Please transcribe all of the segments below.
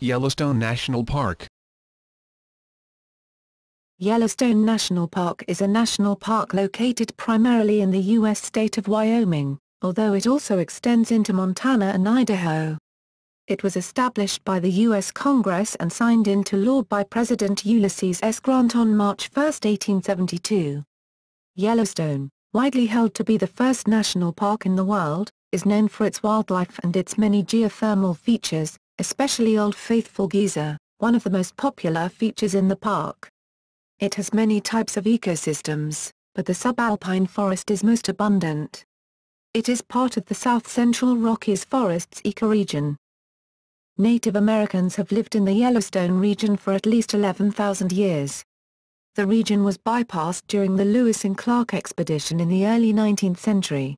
Yellowstone National Park Yellowstone National Park is a national park located primarily in the U.S. state of Wyoming, although it also extends into Montana and Idaho. It was established by the U.S. Congress and signed into law by President Ulysses S. Grant on March 1, 1872. Yellowstone, widely held to be the first national park in the world, is known for its wildlife and its many geothermal features, especially Old Faithful Geyser, one of the most popular features in the park. It has many types of ecosystems, but the subalpine forest is most abundant. It is part of the South Central Rockies forests ecoregion. Native Americans have lived in the Yellowstone region for at least 11,000 years. The region was bypassed during the Lewis and Clark expedition in the early 19th century.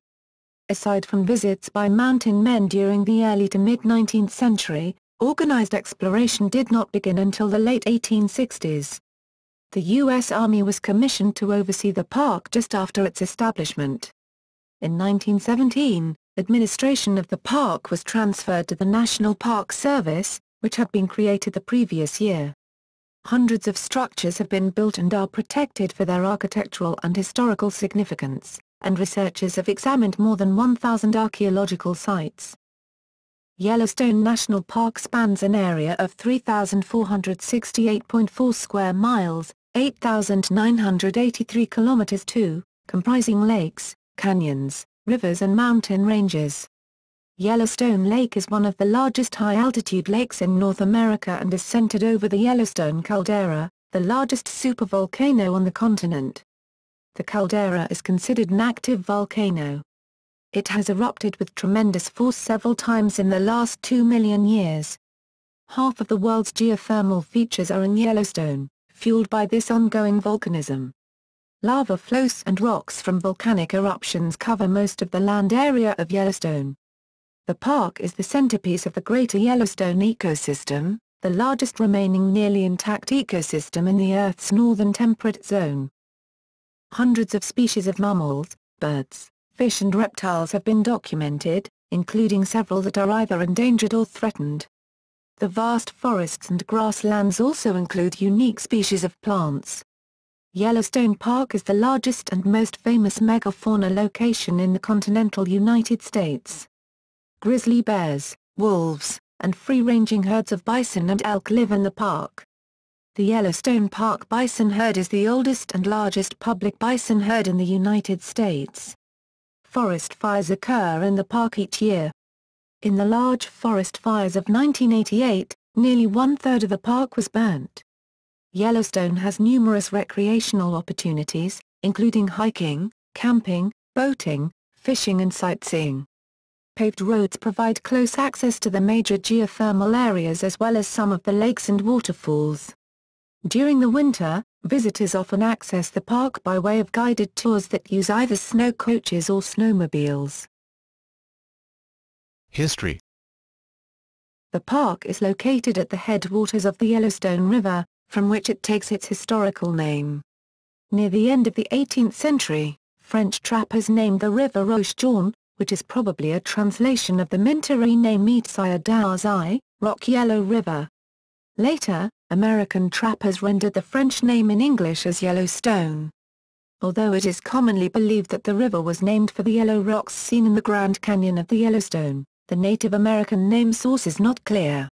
Aside from visits by mountain men during the early to mid-19th century, organized exploration did not begin until the late 1860s. The U.S. Army was commissioned to oversee the park just after its establishment. In 1917, administration of the park was transferred to the National Park Service, which had been created the previous year. Hundreds of structures have been built and are protected for their architectural and historical significance, and researchers have examined more than 1,000 archaeological sites. Yellowstone National Park spans an area of 3,468.4 square miles, 8,983 kilometers 2, comprising lakes, canyons, rivers and mountain ranges. Yellowstone Lake is one of the largest high-altitude lakes in North America and is centered over the Yellowstone caldera, the largest supervolcano on the continent. The caldera is considered an active volcano. It has erupted with tremendous force several times in the last two million years. Half of the world's geothermal features are in Yellowstone fueled by this ongoing volcanism. Lava flows and rocks from volcanic eruptions cover most of the land area of Yellowstone. The park is the centerpiece of the Greater Yellowstone ecosystem, the largest remaining nearly intact ecosystem in the Earth's northern temperate zone. Hundreds of species of mammals, birds, fish and reptiles have been documented, including several that are either endangered or threatened. The vast forests and grasslands also include unique species of plants. Yellowstone Park is the largest and most famous megafauna location in the continental United States. Grizzly bears, wolves, and free-ranging herds of bison and elk live in the park. The Yellowstone Park bison herd is the oldest and largest public bison herd in the United States. Forest fires occur in the park each year, in the large forest fires of 1988, nearly one-third of the park was burnt. Yellowstone has numerous recreational opportunities, including hiking, camping, boating, fishing and sightseeing. Paved roads provide close access to the major geothermal areas as well as some of the lakes and waterfalls. During the winter, visitors often access the park by way of guided tours that use either snow coaches or snowmobiles. History The park is located at the headwaters of the Yellowstone River, from which it takes its historical name. Near the end of the 18th century, French trappers named the river Roche Jaune, which is probably a translation of the Minnetaree name Darzai, Rock Yellow River. Later, American trappers rendered the French name in English as Yellowstone. Although it is commonly believed that the river was named for the yellow rocks seen in the Grand Canyon of the Yellowstone, the Native American name source is not clear.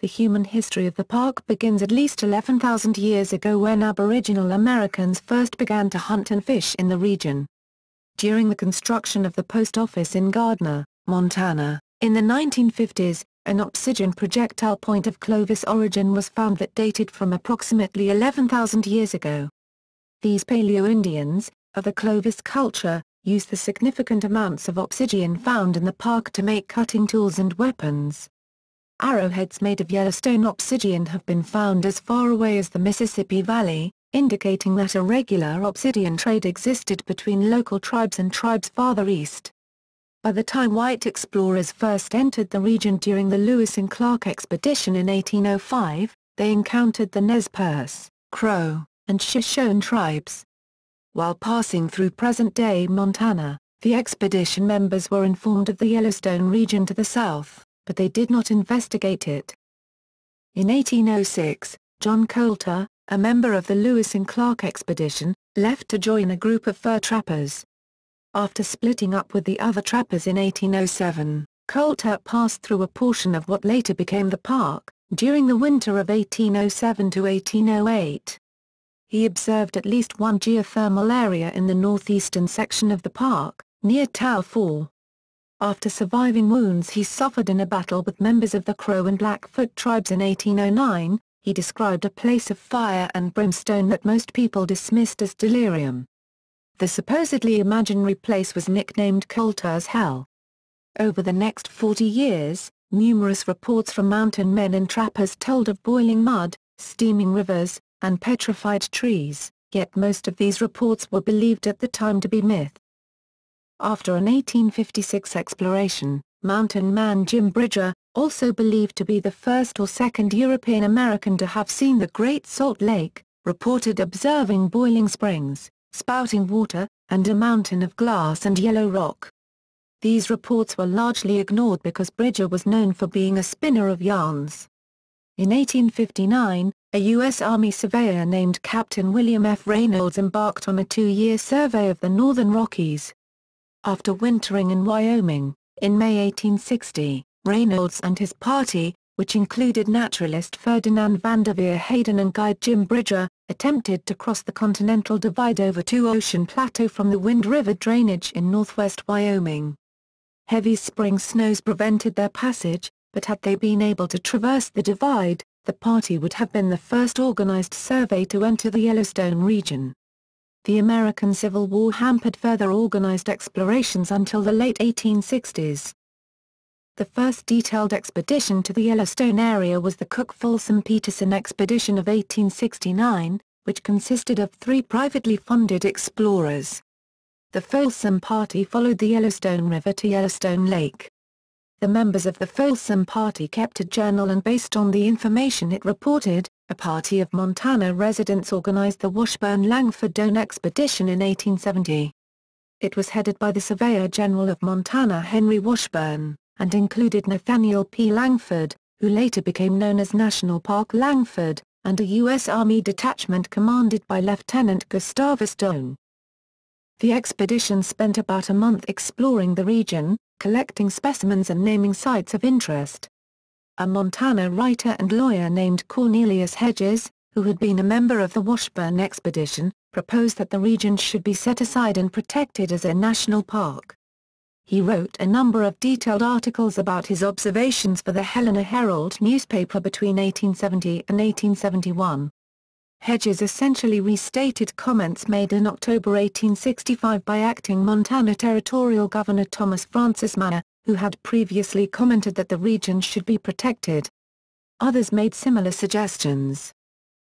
The human history of the park begins at least 11,000 years ago when Aboriginal Americans first began to hunt and fish in the region. During the construction of the post office in Gardiner, Montana, in the 1950s, an obsidian projectile point of Clovis origin was found that dated from approximately 11,000 years ago. These Paleo-Indians, of the Clovis culture, used the significant amounts of obsidian found in the park to make cutting tools and weapons. Arrowheads made of Yellowstone obsidian have been found as far away as the Mississippi Valley, indicating that a regular obsidian trade existed between local tribes and tribes farther east. By the time white explorers first entered the region during the Lewis and Clark expedition in 1805, they encountered the Nez Perce, Crow, and Shoshone tribes, while passing through present-day Montana, the expedition members were informed of the Yellowstone region to the south, but they did not investigate it. In 1806, John Colter, a member of the Lewis and Clark expedition, left to join a group of fur trappers. After splitting up with the other trappers in 1807, Colter passed through a portion of what later became the park, during the winter of 1807 to 1808. He observed at least one geothermal area in the northeastern section of the park, near Tower Fall. After surviving wounds he suffered in a battle with members of the Crow and Blackfoot tribes in 1809, he described a place of fire and brimstone that most people dismissed as delirium. The supposedly imaginary place was nicknamed Colter's Hell. Over the next 40 years, numerous reports from mountain men and trappers told of boiling mud, steaming rivers, and petrified trees, yet most of these reports were believed at the time to be myth. After an 1856 exploration, mountain man Jim Bridger, also believed to be the first or second European American to have seen the Great Salt Lake, reported observing boiling springs, spouting water, and a mountain of glass and yellow rock. These reports were largely ignored because Bridger was known for being a spinner of yarns. In 1859, a U.S. Army surveyor named Captain William F. Reynolds embarked on a two-year survey of the northern Rockies, after wintering in Wyoming, in May 1860, Reynolds and his party, which included naturalist Ferdinand Vanderveer Hayden and guide Jim Bridger, attempted to cross the Continental Divide over Two Ocean Plateau from the Wind River drainage in northwest Wyoming. Heavy spring snows prevented their passage, but had they been able to traverse the divide, the party would have been the first organized survey to enter the Yellowstone region. The American Civil War hampered further organized explorations until the late 1860s. The first detailed expedition to the Yellowstone area was the Cook-Folsom-Peterson expedition of 1869, which consisted of three privately funded explorers. The Folsom Party followed the Yellowstone River to Yellowstone Lake. The members of the Folsom Party kept a journal and based on the information it reported, a party of Montana residents organized the Washburn-Langford Doane Expedition in 1870. It was headed by the Surveyor General of Montana Henry Washburn, and included Nathaniel P. Langford, who later became known as National Park Langford, and a U.S. Army detachment commanded by Lieutenant Gustavus Doane. The expedition spent about a month exploring the region, collecting specimens and naming sites of interest a Montana writer and lawyer named Cornelius Hedges, who had been a member of the Washburn expedition, proposed that the region should be set aside and protected as a national park. He wrote a number of detailed articles about his observations for the Helena Herald newspaper between 1870 and 1871. Hedges essentially restated comments made in October 1865 by acting Montana Territorial Governor Thomas Francis Meagher, who had previously commented that the region should be protected. Others made similar suggestions.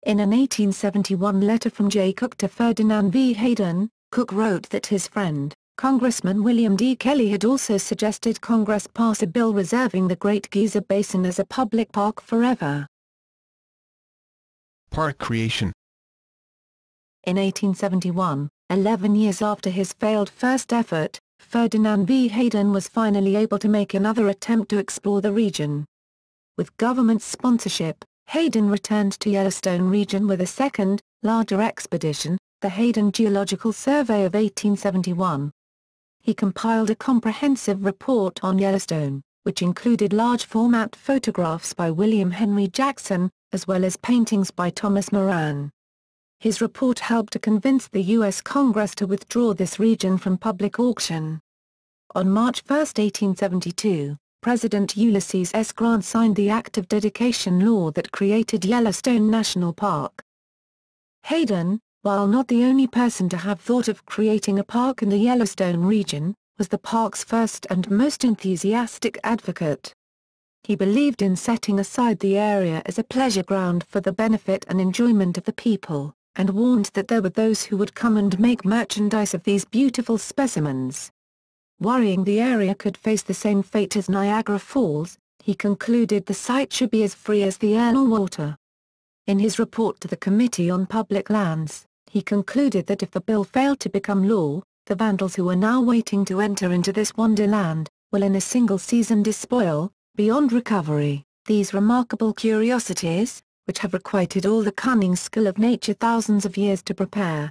In an 1871 letter from Jay Cooke to Ferdinand V. Hayden, Cooke wrote that his friend, Congressman William D. Kelley had also suggested Congress pass a bill reserving the Great Geyser Basin as a public park forever. Park creation In 1871, 11 years after his failed first effort, Ferdinand V. Hayden was finally able to make another attempt to explore the region. With government sponsorship, Hayden returned to Yellowstone region with a second, larger expedition, the Hayden Geological Survey of 1871. He compiled a comprehensive report on Yellowstone, which included large-format photographs by William Henry Jackson, as well as paintings by Thomas Moran. His report helped to convince the U.S. Congress to withdraw this region from public auction. On March 1, 1872, President Ulysses S. Grant signed the Act of Dedication law that created Yellowstone National Park. Hayden, while not the only person to have thought of creating a park in the Yellowstone region, was the park's first and most enthusiastic advocate. He believed in setting aside the area as a pleasure ground for the benefit and enjoyment of the people and warned that there were those who would come and make merchandise of these beautiful specimens. Worrying the area could face the same fate as Niagara Falls, he concluded the site should be as free as the air or water. In his report to the Committee on Public Lands, he concluded that if the bill failed to become law, the vandals who are now waiting to enter into this wonderland, will in a single season despoil, beyond recovery, These remarkable curiosities, which have requited all the cunning skill of nature thousands of years to prepare.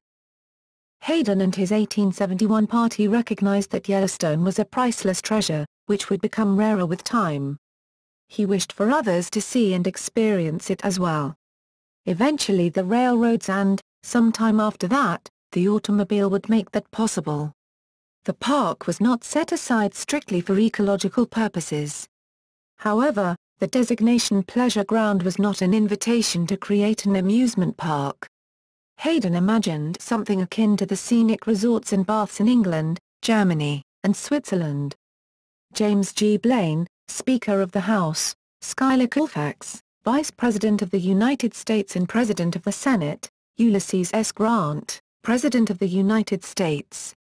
Hayden and his 1871 party recognized that Yellowstone was a priceless treasure, which would become rarer with time. He wished for others to see and experience it as well. Eventually the railroads and, sometime after that, the automobile would make that possible. The park was not set aside strictly for ecological purposes. However, the designation pleasure ground was not an invitation to create an amusement park. Hayden imagined something akin to the scenic resorts and baths in England, Germany, and Switzerland. James G. Blaine, Speaker of the House, Schuyler Colfax, Vice President of the United States and President of the Senate, Ulysses S. Grant, President of the United States.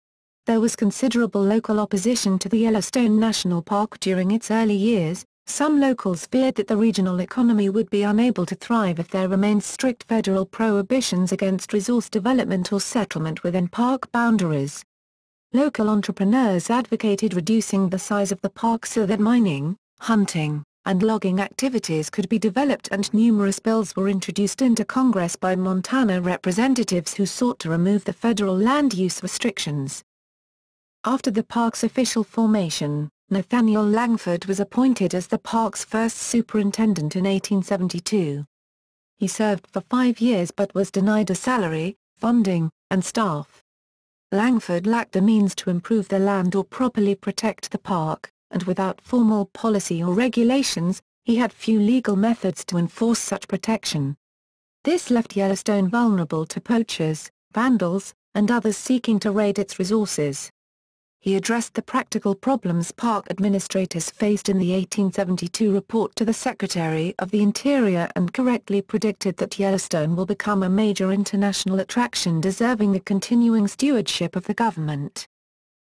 There was considerable local opposition to the Yellowstone National Park during its early years, some locals feared that the regional economy would be unable to thrive if there remained strict federal prohibitions against resource development or settlement within park boundaries. Local entrepreneurs advocated reducing the size of the park so that mining, hunting, and logging activities could be developed and numerous bills were introduced into Congress by Montana representatives who sought to remove the federal land use restrictions. After the park's official formation, Nathaniel Langford was appointed as the park's first superintendent in 1872. He served for five years but was denied a salary, funding, and staff. Langford lacked the means to improve the land or properly protect the park, and without formal policy or regulations, he had few legal methods to enforce such protection. This left Yellowstone vulnerable to poachers, vandals, and others seeking to raid its resources he addressed the practical problems park administrators faced in the 1872 report to the Secretary of the Interior and correctly predicted that Yellowstone will become a major international attraction deserving the continuing stewardship of the government.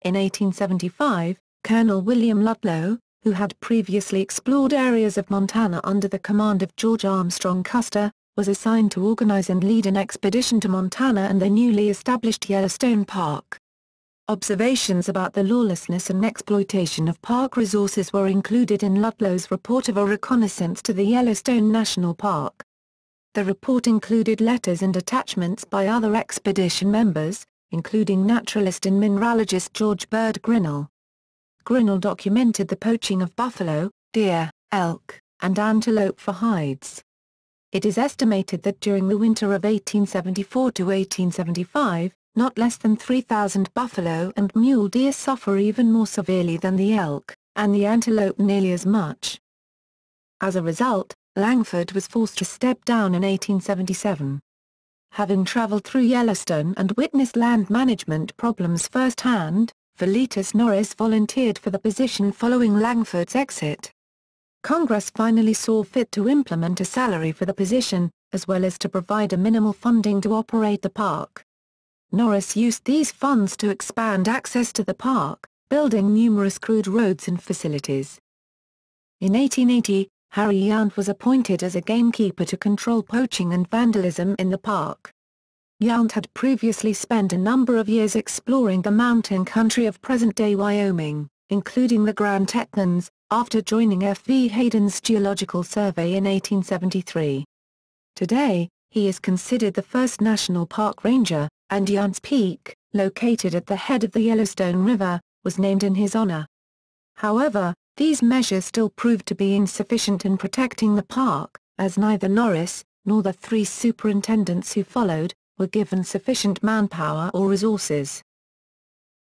In 1875, Colonel William Ludlow, who had previously explored areas of Montana under the command of George Armstrong Custer, was assigned to organize and lead an expedition to Montana and the newly established Yellowstone Park. Observations about the lawlessness and exploitation of park resources were included in Ludlow's report of a reconnaissance to the Yellowstone National Park. The report included letters and attachments by other expedition members, including naturalist and mineralogist George Bird Grinnell. Grinnell documented the poaching of buffalo, deer, elk, and antelope for hides. It is estimated that during the winter of 1874 to 1875, not less than 3,000 buffalo and mule deer suffer even more severely than the elk, and the antelope nearly as much. As a result, Langford was forced to step down in 1877. Having traveled through Yellowstone and witnessed land management problems firsthand, Philetus Norris volunteered for the position following Langford's exit. Congress finally saw fit to implement a salary for the position, as well as to provide a minimal funding to operate the park. Norris used these funds to expand access to the park, building numerous crude roads and facilities. In 1880, Harry Yount was appointed as a gamekeeper to control poaching and vandalism in the park. Yount had previously spent a number of years exploring the mountain country of present-day Wyoming, including the Grand Tetons, after joining F. V. Hayden's Geological Survey in 1873. Today, he is considered the first national park ranger, and Yount's Peak, located at the head of the Yellowstone River, was named in his honor. However, these measures still proved to be insufficient in protecting the park, as neither Norris, nor the three superintendents who followed, were given sufficient manpower or resources.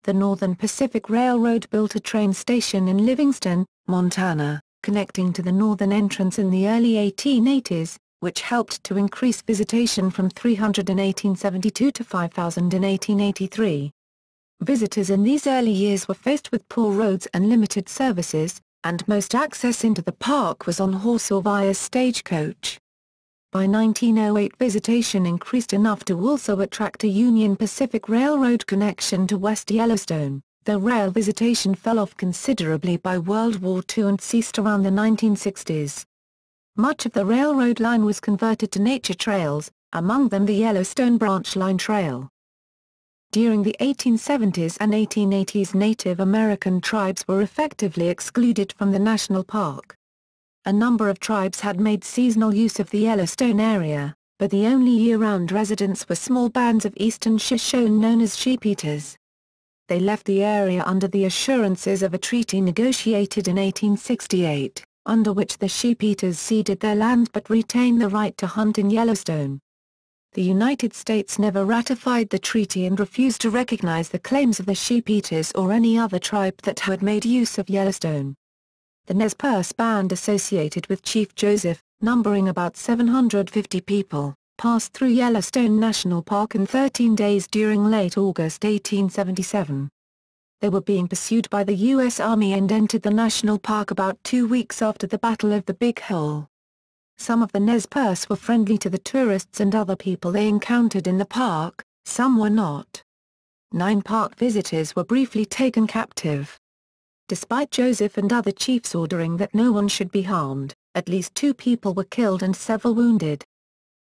The Northern Pacific Railroad built a train station in Livingston, Montana, connecting to the northern entrance in the early 1880s, which helped to increase visitation from 300 in 1872 to 5,000 in 1883. Visitors in these early years were faced with poor roads and limited services, and most access into the park was on horse or via stagecoach. By 1908 visitation increased enough to also attract a Union Pacific Railroad connection to West Yellowstone, though rail visitation fell off considerably by World War II and ceased around the 1960s. Much of the railroad line was converted to nature trails, among them the Yellowstone Branch Line Trail. During the 1870s and 1880s Native American tribes were effectively excluded from the national park. A number of tribes had made seasonal use of the Yellowstone area, but the only year-round residents were small bands of eastern Shoshone known as sheep-eaters. They left the area under the assurances of a treaty negotiated in 1868, under which the sheep-eaters ceded their land but retained the right to hunt in Yellowstone. The United States never ratified the treaty and refused to recognize the claims of the sheep-eaters or any other tribe that had made use of Yellowstone. The Nez Perce band associated with Chief Joseph, numbering about 750 people, passed through Yellowstone National Park in 13 days during late August 1877. They were being pursued by the U.S. Army and entered the national park about two weeks after the Battle of the Big Hole. Some of the Nez Perce were friendly to the tourists and other people they encountered in the park, some were not. Nine park visitors were briefly taken captive. Despite Joseph and other chiefs ordering that no one should be harmed, at least two people were killed and several wounded.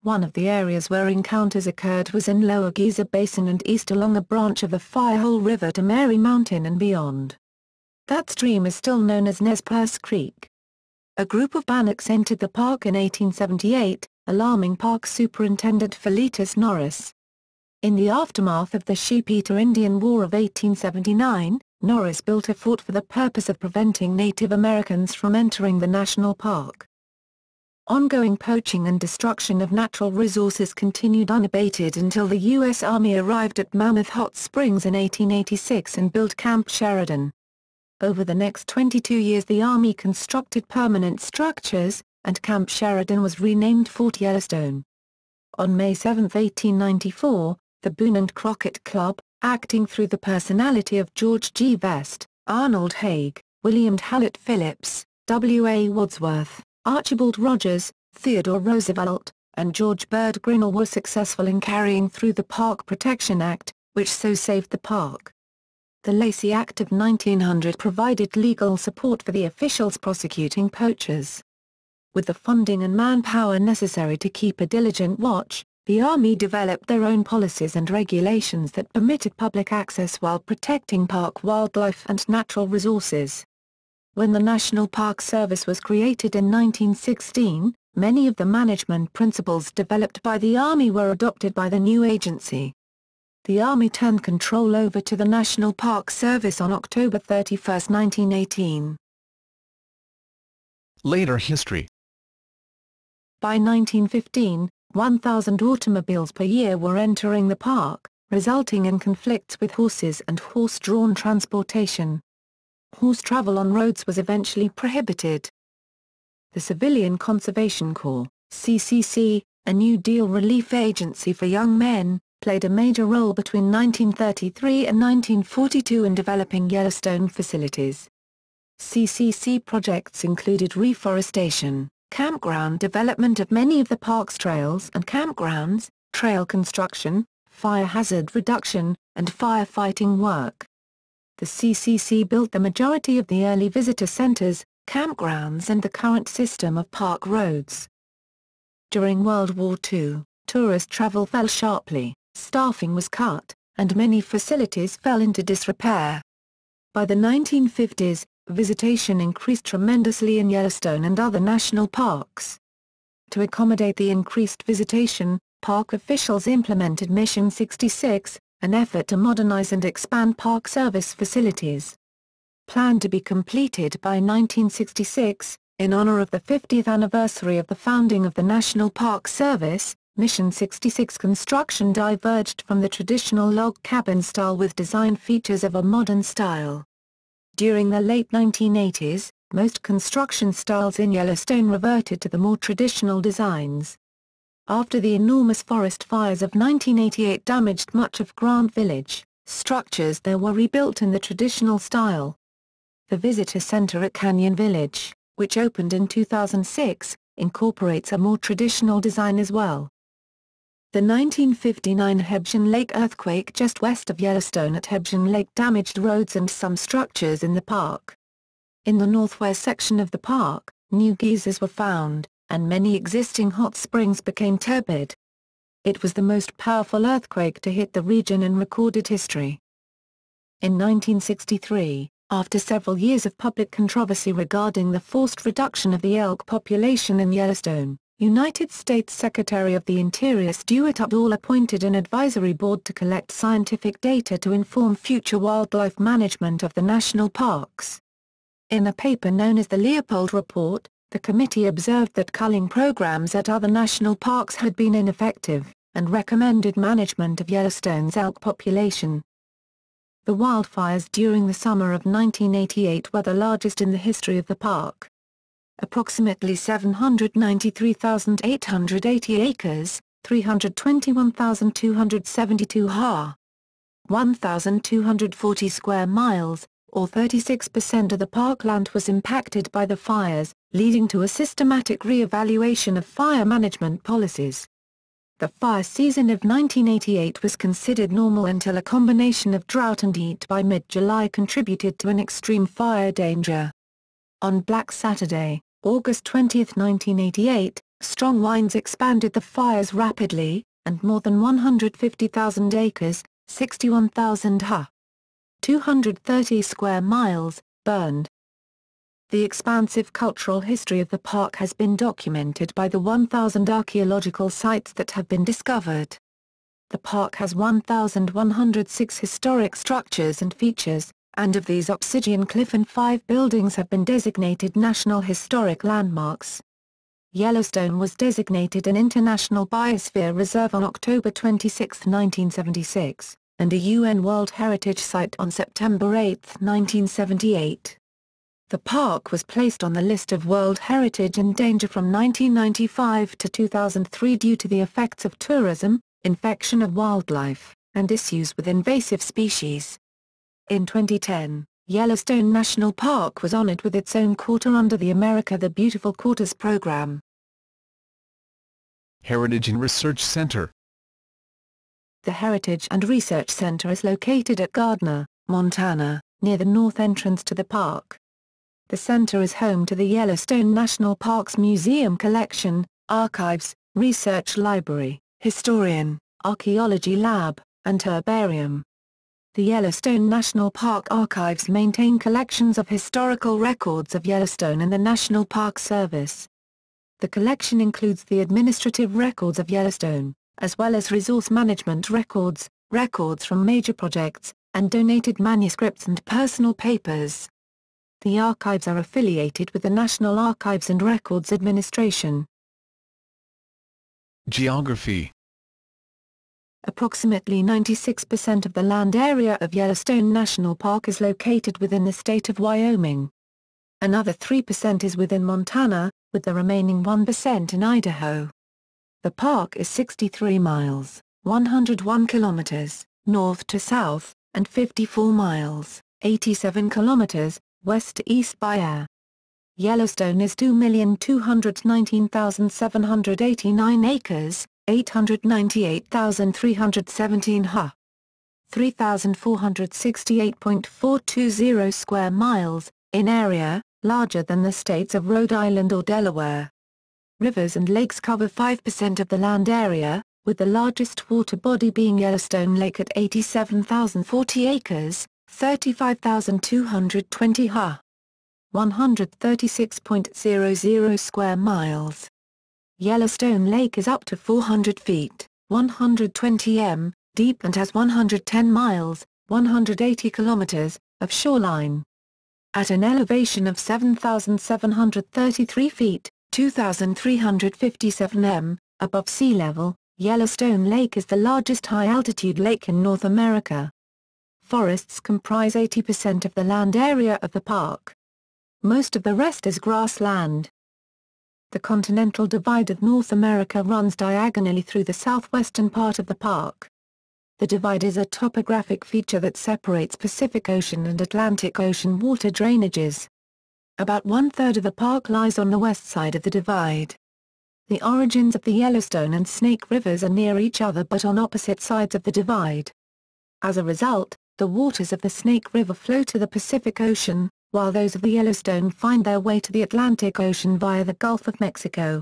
One of the areas where encounters occurred was in Lower Geyser Basin and east along a branch of the Firehole River to Mary Mountain and beyond. That stream is still known as Nez Perce Creek. A group of Bannocks entered the park in 1878, alarming Park Superintendent Philetus Norris. In the aftermath of the Sheep-Eater Indian War of 1879, Norris built a fort for the purpose of preventing Native Americans from entering the national park. Ongoing poaching and destruction of natural resources continued unabated until the U.S. Army arrived at Mammoth Hot Springs in 1886 and built Camp Sheridan. Over the next 22 years the Army constructed permanent structures, and Camp Sheridan was renamed Fort Yellowstone. On May 7, 1894, the Boone and Crockett Club, acting through the personality of George G. Vest, Arnold Hague, William Hallett Phillips, W. A. Wadsworth, Archibald Rogers, Theodore Roosevelt, and George Bird Grinnell were successful in carrying through the Park Protection Act, which so saved the park. The Lacey Act of 1900 provided legal support for the officials prosecuting poachers. With the funding and manpower necessary to keep a diligent watch, the Army developed their own policies and regulations that permitted public access while protecting park wildlife and natural resources. When the National Park Service was created in 1916, many of the management principles developed by the Army were adopted by the new agency. The Army turned control over to the National Park Service on October 31, 1918. Later history By 1915, 1,000 automobiles per year were entering the park, resulting in conflicts with horses and horse-drawn transportation. Horse travel on roads was eventually prohibited. The Civilian Conservation Corps, CCC, a New Deal relief agency for young men, played a major role between 1933 and 1942 in developing Yellowstone facilities. CCC projects included reforestation, campground development of many of the park's trails and campgrounds, trail construction, fire hazard reduction, and firefighting work. The CCC built the majority of the early visitor centers, campgrounds and the current system of park roads. During World War II, tourist travel fell sharply, staffing was cut, and many facilities fell into disrepair. By the 1950s, visitation increased tremendously in Yellowstone and other national parks. To accommodate the increased visitation, park officials implemented Mission 66, an effort to modernize and expand Park Service facilities. Planned to be completed by 1966, in honor of the 50th anniversary of the founding of the National Park Service, Mission 66 construction diverged from the traditional log cabin style with design features of a modern style. During the late 1980s, most construction styles in Yellowstone reverted to the more traditional designs. After the enormous forest fires of 1988 damaged much of Grant Village, structures there were rebuilt in the traditional style. The Visitor Center at Canyon Village, which opened in 2006, incorporates a more traditional design as well. The 1959 Hebgen Lake earthquake just west of Yellowstone at Hebgen Lake damaged roads and some structures in the park. In the northwest section of the park, new geysers were found, and many existing hot springs became turbid. It was the most powerful earthquake to hit the region in recorded history. In 1963, After several years of public controversy regarding the forced reduction of the elk population in Yellowstone, United States Secretary of the Interior Stuart Udall appointed an advisory board to collect scientific data to inform future wildlife management of the national parks. In a paper known as the Leopold Report, the committee observed that culling programs at other national parks had been ineffective, and recommended management of Yellowstone's elk population. The wildfires during the summer of 1988 were the largest in the history of the park approximately 793,880 acres, 321,272 ha. 1,240 square miles, or 36% of the parkland was impacted by the fires, leading to a systematic re-evaluation of fire management policies. The fire season of 1988 was considered normal until a combination of drought and heat by mid-July contributed to an extreme fire danger. On Black Saturday, August 20, 1988, strong winds expanded the fires rapidly, and more than 150,000 acres, 61,000 ha. 230 square miles, burned. The expansive cultural history of the park has been documented by the 1,000 archaeological sites that have been discovered. The park has 1,106 historic structures and features, and of these Obsidian Cliff and five buildings have been designated National Historic Landmarks. Yellowstone was designated an International Biosphere Reserve on October 26, 1976, and a UN World Heritage Site on September 8, 1978. The park was placed on the list of World Heritage in danger from 1995 to 2003 due to the effects of tourism, infection of wildlife, and issues with invasive species. In 2010, Yellowstone National Park was honored with its own quarter under the America the Beautiful Quarters program. Heritage and Research Center The Heritage and Research Center is located at Gardiner, Montana, near the north entrance to the park. The center is home to the Yellowstone National Park's museum collection, archives, research library, historian, archaeology lab, and herbarium. The Yellowstone National Park Archives maintain collections of historical records of Yellowstone and the National Park Service. The collection includes the administrative records of Yellowstone, as well as resource management records, records from major projects, and donated manuscripts and personal papers. The archives are affiliated with the National Archives and Records Administration. Geography Approximately 96% of the land area of Yellowstone National Park is located within the state of Wyoming. Another 3% is within Montana, with the remaining 1% in Idaho. The park is 63 miles, 101 kilometers, north to south, and 54 miles, 87 kilometers, west to east by air. Yellowstone is 2,219,789 acres, 898,317 ha. 3,468.420 square miles, in area, larger than the states of Rhode Island or Delaware. Rivers and lakes cover 5% of the land area, with the largest water body being Yellowstone Lake at 87,040 acres, 35,220 ha. 136.00 square miles. Yellowstone Lake is up to 400 feet, 120 m, deep and has 110 miles, 180 kilometers, of shoreline. At an elevation of 7,733 feet, 2,357 m, above sea level, Yellowstone Lake is the largest high-altitude lake in North America. Forests comprise 80% of the land area of the park. Most of the rest is grassland. The continental divide of North America runs diagonally through the southwestern part of the park. The divide is a topographic feature that separates Pacific Ocean and Atlantic Ocean water drainages. About one-third of the park lies on the west side of the divide. The origins of the Yellowstone and Snake Rivers are near each other but on opposite sides of the divide. As a result, the waters of the Snake River flow to the Pacific Ocean, while those of the Yellowstone find their way to the Atlantic Ocean via the Gulf of Mexico.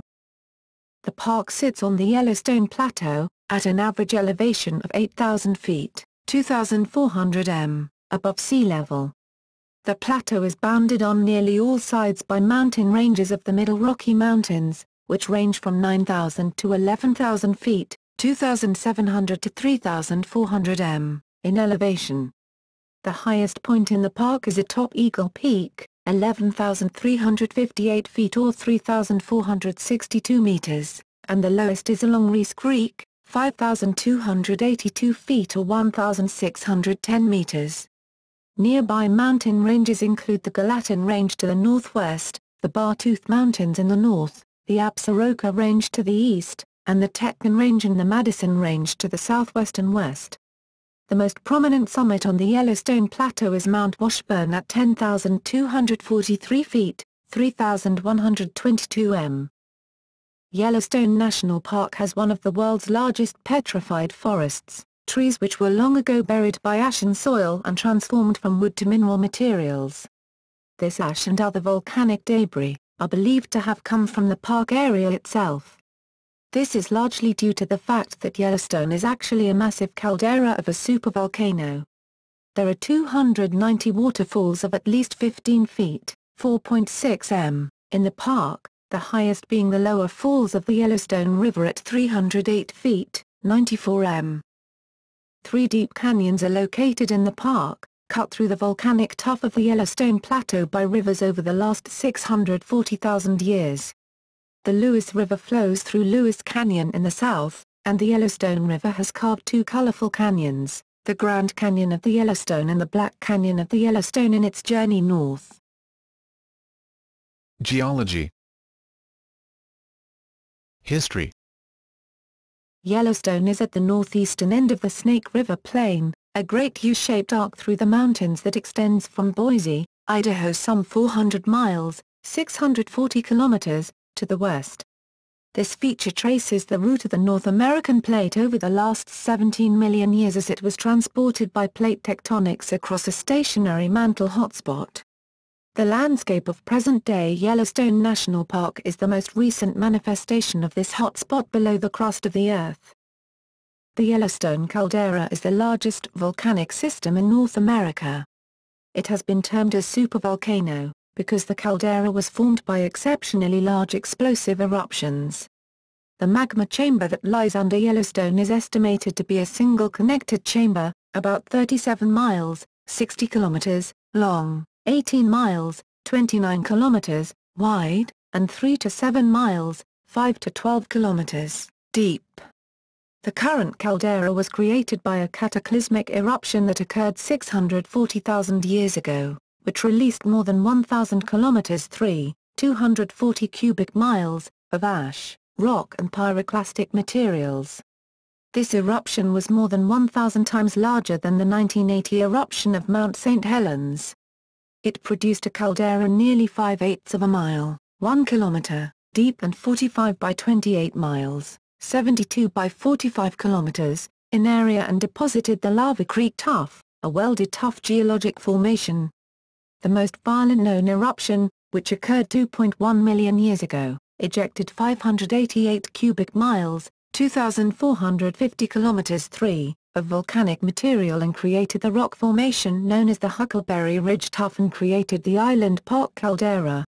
The park sits on the Yellowstone Plateau, at an average elevation of 8,000 feet, 2,400 m, above sea level. The plateau is bounded on nearly all sides by mountain ranges of the Middle Rocky Mountains, which range from 9,000 to 11,000 feet, 2,700 to 3,400 m, in elevation. The highest point in the park is atop Eagle Peak, 11,358 feet or 3,462 meters, and the lowest is along Reese Creek, 5,282 feet or 1,610 meters. Nearby mountain ranges include the Gallatin Range to the northwest, the Beartooth Mountains in the north, the Absaroka Range to the east, and the Teton Range and the Madison Range to the southwest and west. The most prominent summit on the Yellowstone Plateau is Mount Washburn at 10,243 feet, 3,122 m. Yellowstone National Park has one of the world's largest petrified forests, trees which were long ago buried by ash and soil and transformed from wood to mineral materials. This ash and other volcanic debris, are believed to have come from the park area itself. This is largely due to the fact that Yellowstone is actually a massive caldera of a supervolcano. There are 290 waterfalls of at least 15 feet, 4.6 m, in the park, the highest being the lower falls of the Yellowstone River at 308 feet, 94 m. Three deep canyons are located in the park, cut through the volcanic tuff of the Yellowstone Plateau by rivers over the last 640,000 years. The Lewis River flows through Lewis Canyon in the south, and the Yellowstone River has carved two colorful canyons, the Grand Canyon of the Yellowstone and the Black Canyon of the Yellowstone in its journey north. Geology History Yellowstone is at the northeastern end of the Snake River Plain, a great U-shaped arc through the mountains that extends from Boise, Idaho some 400 miles, 640 kilometers, to the west. This feature traces the route of the North American plate over the last 17 million years as it was transported by plate tectonics across a stationary mantle hotspot. The landscape of present-day Yellowstone National Park is the most recent manifestation of this hotspot below the crust of the Earth. The Yellowstone caldera is the largest volcanic system in North America. It has been termed a supervolcano, because the caldera was formed by exceptionally large explosive eruptions. The magma chamber that lies under Yellowstone is estimated to be a single connected chamber, about 37 miles, 60 kilometers, long. 18 miles, 29 kilometers, wide, and 3 to 7 miles, 5 to 12 kilometers, deep. The current caldera was created by a cataclysmic eruption that occurred 640,000 years ago, which released more than 1,000 kilometers 3, 240 cubic miles, of ash, rock and pyroclastic materials. This eruption was more than 1,000 times larger than the 1980 eruption of Mount St. Helens. It produced a caldera nearly 5 eighths of a mile, 1 kilometer, deep and 45 by 28 miles, 72 by 45 kilometers, in area and deposited the Lava Creek Tuff, a welded tuff geologic formation. The most violent known eruption, which occurred 2.1 million years ago, ejected 588 cubic miles, 2,450 kilometers 3, of volcanic material and created the rock formation known as the Huckleberry Ridge Tuff and created the Island Park caldera.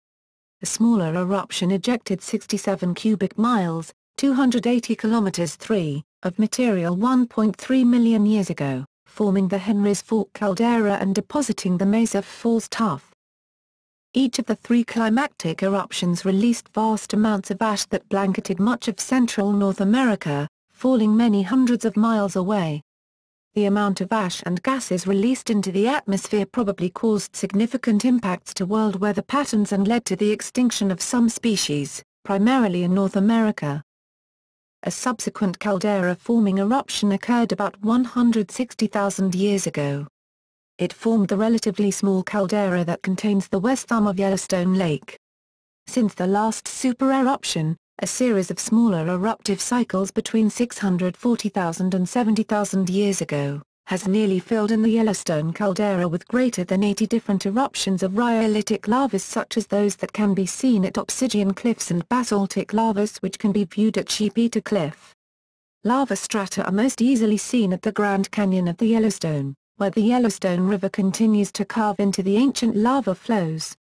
A smaller eruption ejected 67 cubic miles, 280 kilometers 3, of material 1.3 million years ago, forming the Henry's Fork caldera and depositing the Mesa Falls Tuff. Each of the three climactic eruptions released vast amounts of ash that blanketed much of central North America, falling many hundreds of miles away. The amount of ash and gases released into the atmosphere probably caused significant impacts to world weather patterns and led to the extinction of some species, primarily in North America. A subsequent caldera-forming eruption occurred about 160,000 years ago. It formed the relatively small caldera that contains the west arm of Yellowstone Lake. Since the last super-eruption, a series of smaller eruptive cycles between 640,000 and 70,000 years ago, has nearly filled in the Yellowstone caldera with greater than 80 different eruptions of rhyolitic lavas such as those that can be seen at Obsidian Cliffs and basaltic lavas which can be viewed at Sheep Cliff. Lava strata are most easily seen at the Grand Canyon of the Yellowstone, where the Yellowstone River continues to carve into the ancient lava flows.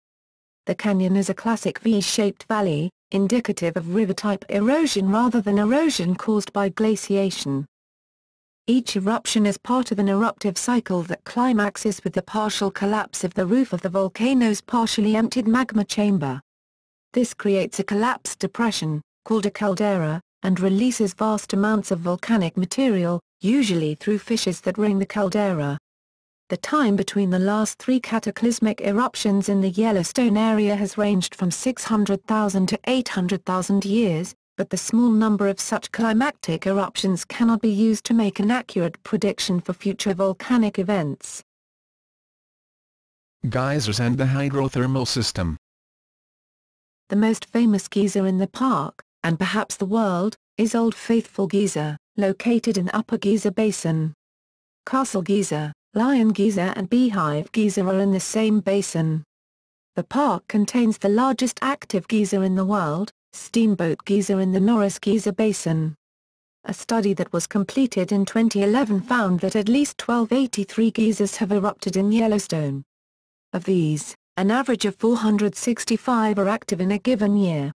The canyon is a classic V-shaped valley, indicative of river-type erosion rather than erosion caused by glaciation. Each eruption is part of an eruptive cycle that climaxes with the partial collapse of the roof of the volcano's partially emptied magma chamber. This creates a collapsed depression, called a caldera, and releases vast amounts of volcanic material, usually through fissures that ring the caldera. The time between the last three cataclysmic eruptions in the Yellowstone area has ranged from 600,000 to 800,000 years, but the small number of such climactic eruptions cannot be used to make an accurate prediction for future volcanic events. Geysers and the hydrothermal system. The most famous geyser in the park, and perhaps the world, is Old Faithful Geyser, located in Upper Geyser Basin. Castle Geyser, Lion Geyser and Beehive Geyser are in the same basin. The park contains the largest active geyser in the world, Steamboat Geyser in the Norris Geyser Basin. A study that was completed in 2011 found that at least 1283 geysers have erupted in Yellowstone. Of these, an average of 465 are active in a given year.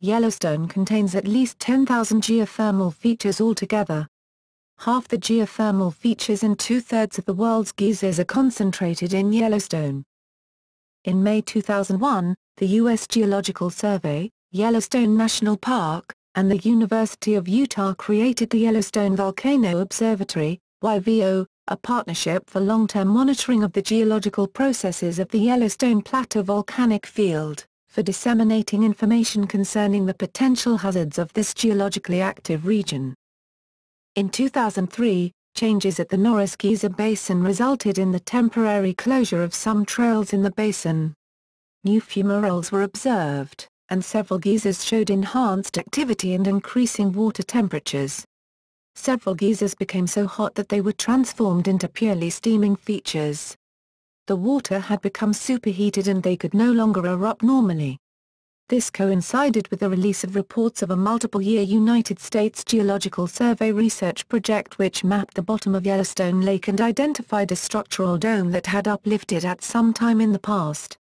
Yellowstone contains at least 10,000 geothermal features altogether. Half the geothermal features and two-thirds of the world's geysers are concentrated in Yellowstone. In May 2001, the U.S. Geological Survey, Yellowstone National Park, and the University of Utah created the Yellowstone Volcano Observatory, YVO, a partnership for long-term monitoring of the geological processes of the Yellowstone Plateau volcanic field, for disseminating information concerning the potential hazards of this geologically active region. In 2003, changes at the Norris Geyser Basin resulted in the temporary closure of some trails in the basin. New fumaroles were observed, and several geysers showed enhanced activity and increasing water temperatures. Several geysers became so hot that they were transformed into purely steaming features. The water had become superheated and they could no longer erupt normally. This coincided with the release of reports of a multiple-year United States Geological Survey research project which mapped the bottom of Yellowstone Lake and identified a structural dome that had uplifted at some time in the past.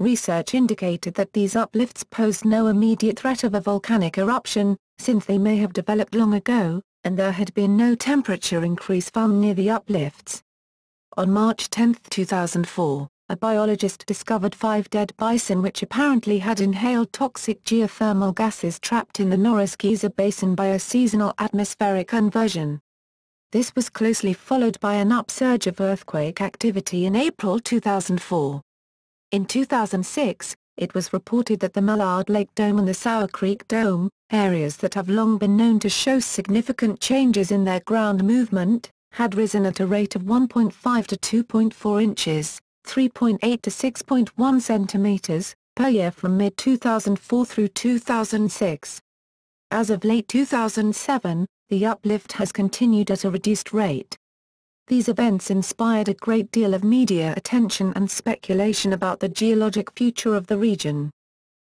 Research indicated that these uplifts posed no immediate threat of a volcanic eruption, since they may have developed long ago, and there had been no temperature increase found near the uplifts. On March 10, 2004, a biologist discovered five dead bison which apparently had inhaled toxic geothermal gases trapped in the Norris Geyser Basin by a seasonal atmospheric inversion. This was closely followed by an upsurge of earthquake activity in April 2004. In 2006, it was reported that the Mallard Lake Dome and the Sour Creek Dome, areas that have long been known to show significant changes in their ground movement, had risen at a rate of 1.5 to 2.4 inches, 3.8 to 6.1 centimeters, per year from mid-2004 through 2006. As of late 2007, the uplift has continued at a reduced rate. These events inspired a great deal of media attention and speculation about the geologic future of the region.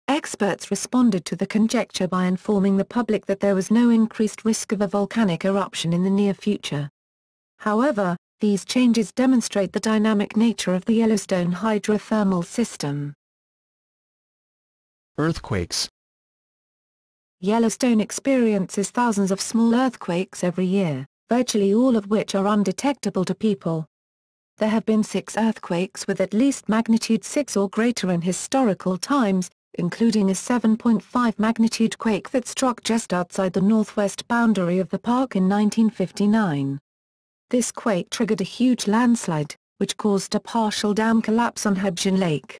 Experts responded to the conjecture by informing the public that there was no increased risk of a volcanic eruption in the near future. However, these changes demonstrate the dynamic nature of the Yellowstone hydrothermal system. Earthquakes Yellowstone experiences thousands of small earthquakes every year, virtually all of which are undetectable to people. There have been six earthquakes with at least magnitude 6 or greater in historical times, including a 7.5 magnitude quake that struck just outside the northwest boundary of the park in 1959. This quake triggered a huge landslide, which caused a partial dam collapse on Hebgen Lake.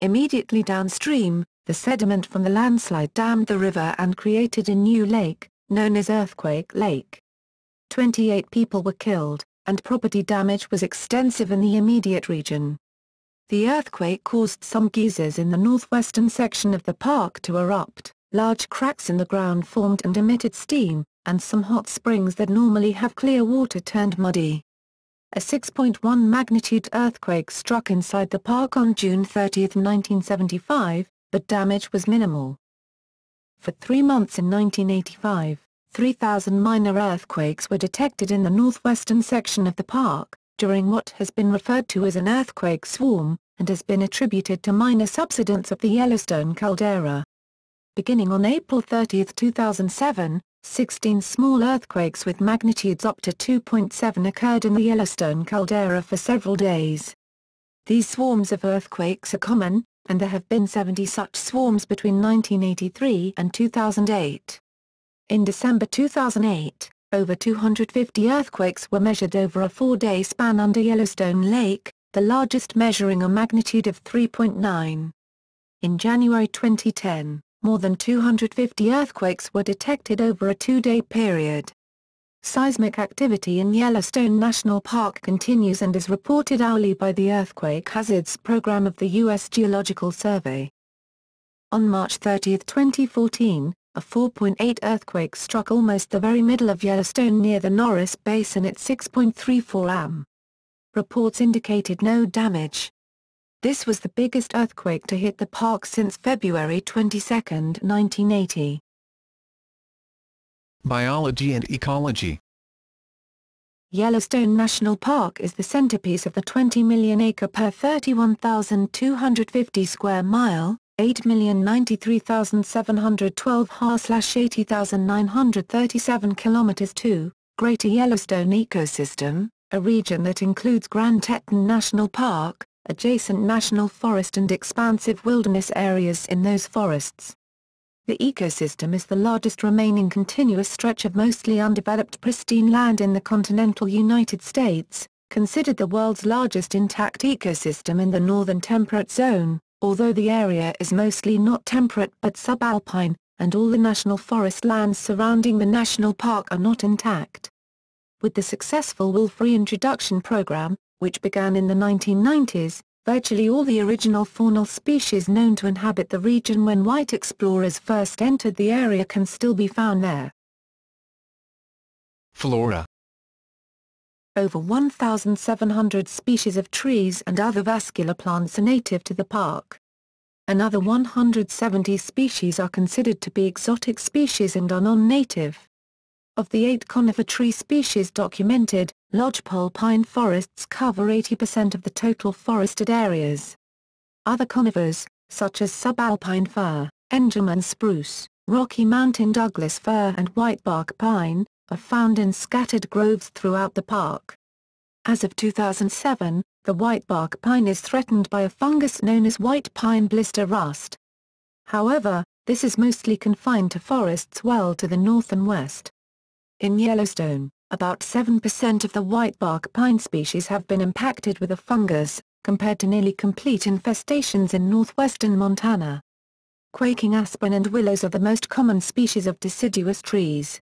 Immediately downstream, the sediment from the landslide dammed the river and created a new lake, known as Earthquake Lake. 28 people were killed, and property damage was extensive in the immediate region. The earthquake caused some geysers in the northwestern section of the park to erupt, large cracks in the ground formed and emitted steam, and some hot springs that normally have clear water turned muddy. A 6.1 magnitude earthquake struck inside the park on June 30, 1975, but damage was minimal. For three months in 1985, 3,000 minor earthquakes were detected in the northwestern section of the park, during what has been referred to as an earthquake swarm, and has been attributed to minor subsidence of the Yellowstone caldera. Beginning on April 30, 2007, 16 small earthquakes with magnitudes up to 2.7 occurred in the Yellowstone caldera for several days. These swarms of earthquakes are common, and there have been 70 such swarms between 1983 and 2008. In December 2008, over 250 earthquakes were measured over a four-day span under Yellowstone Lake, the largest measuring a magnitude of 3.9. In January 2010, more than 250 earthquakes were detected over a two-day period. Seismic activity in Yellowstone National Park continues and is reported hourly by the Earthquake Hazards Program of the U.S. Geological Survey. On March 30, 2014, a 4.8 earthquake struck almost the very middle of Yellowstone near the Norris Basin at 6.34 am. Reports indicated no damage. This was the biggest earthquake to hit the park since February 22, 1980. Biology and ecology. Yellowstone National Park is the centerpiece of the 20 million acre per 31,250 square mile, 8,093,712 ha/80,937 km 2, Greater Yellowstone ecosystem, a region that includes Grand Teton National Park, adjacent national forest and expansive wilderness areas in those forests. The ecosystem is the largest remaining continuous stretch of mostly undeveloped pristine land in the continental United States, considered the world's largest intact ecosystem in the northern temperate zone, although the area is mostly not temperate but subalpine, and all the national forest lands surrounding the national park are not intact. With the successful wolf reintroduction program, which began in the 1990s, virtually all the original faunal species known to inhabit the region when white explorers first entered the area can still be found there. Flora. Over 1,700 species of trees and other vascular plants are native to the park. Another 170 species are considered to be exotic species and are non-native. Of the eight conifer tree species documented, lodgepole pine forests cover 80% of the total forested areas. Other conifers, such as subalpine fir, Engelmann spruce, Rocky Mountain Douglas fir and whitebark pine, are found in scattered groves throughout the park. As of 2007, the whitebark pine is threatened by a fungus known as white pine blister rust. However, this is mostly confined to forests well to the north and west. In Yellowstone, about 7% of the whitebark pine species have been impacted with a fungus, compared to nearly complete infestations in northwestern Montana. Quaking aspen and willows are the most common species of deciduous trees.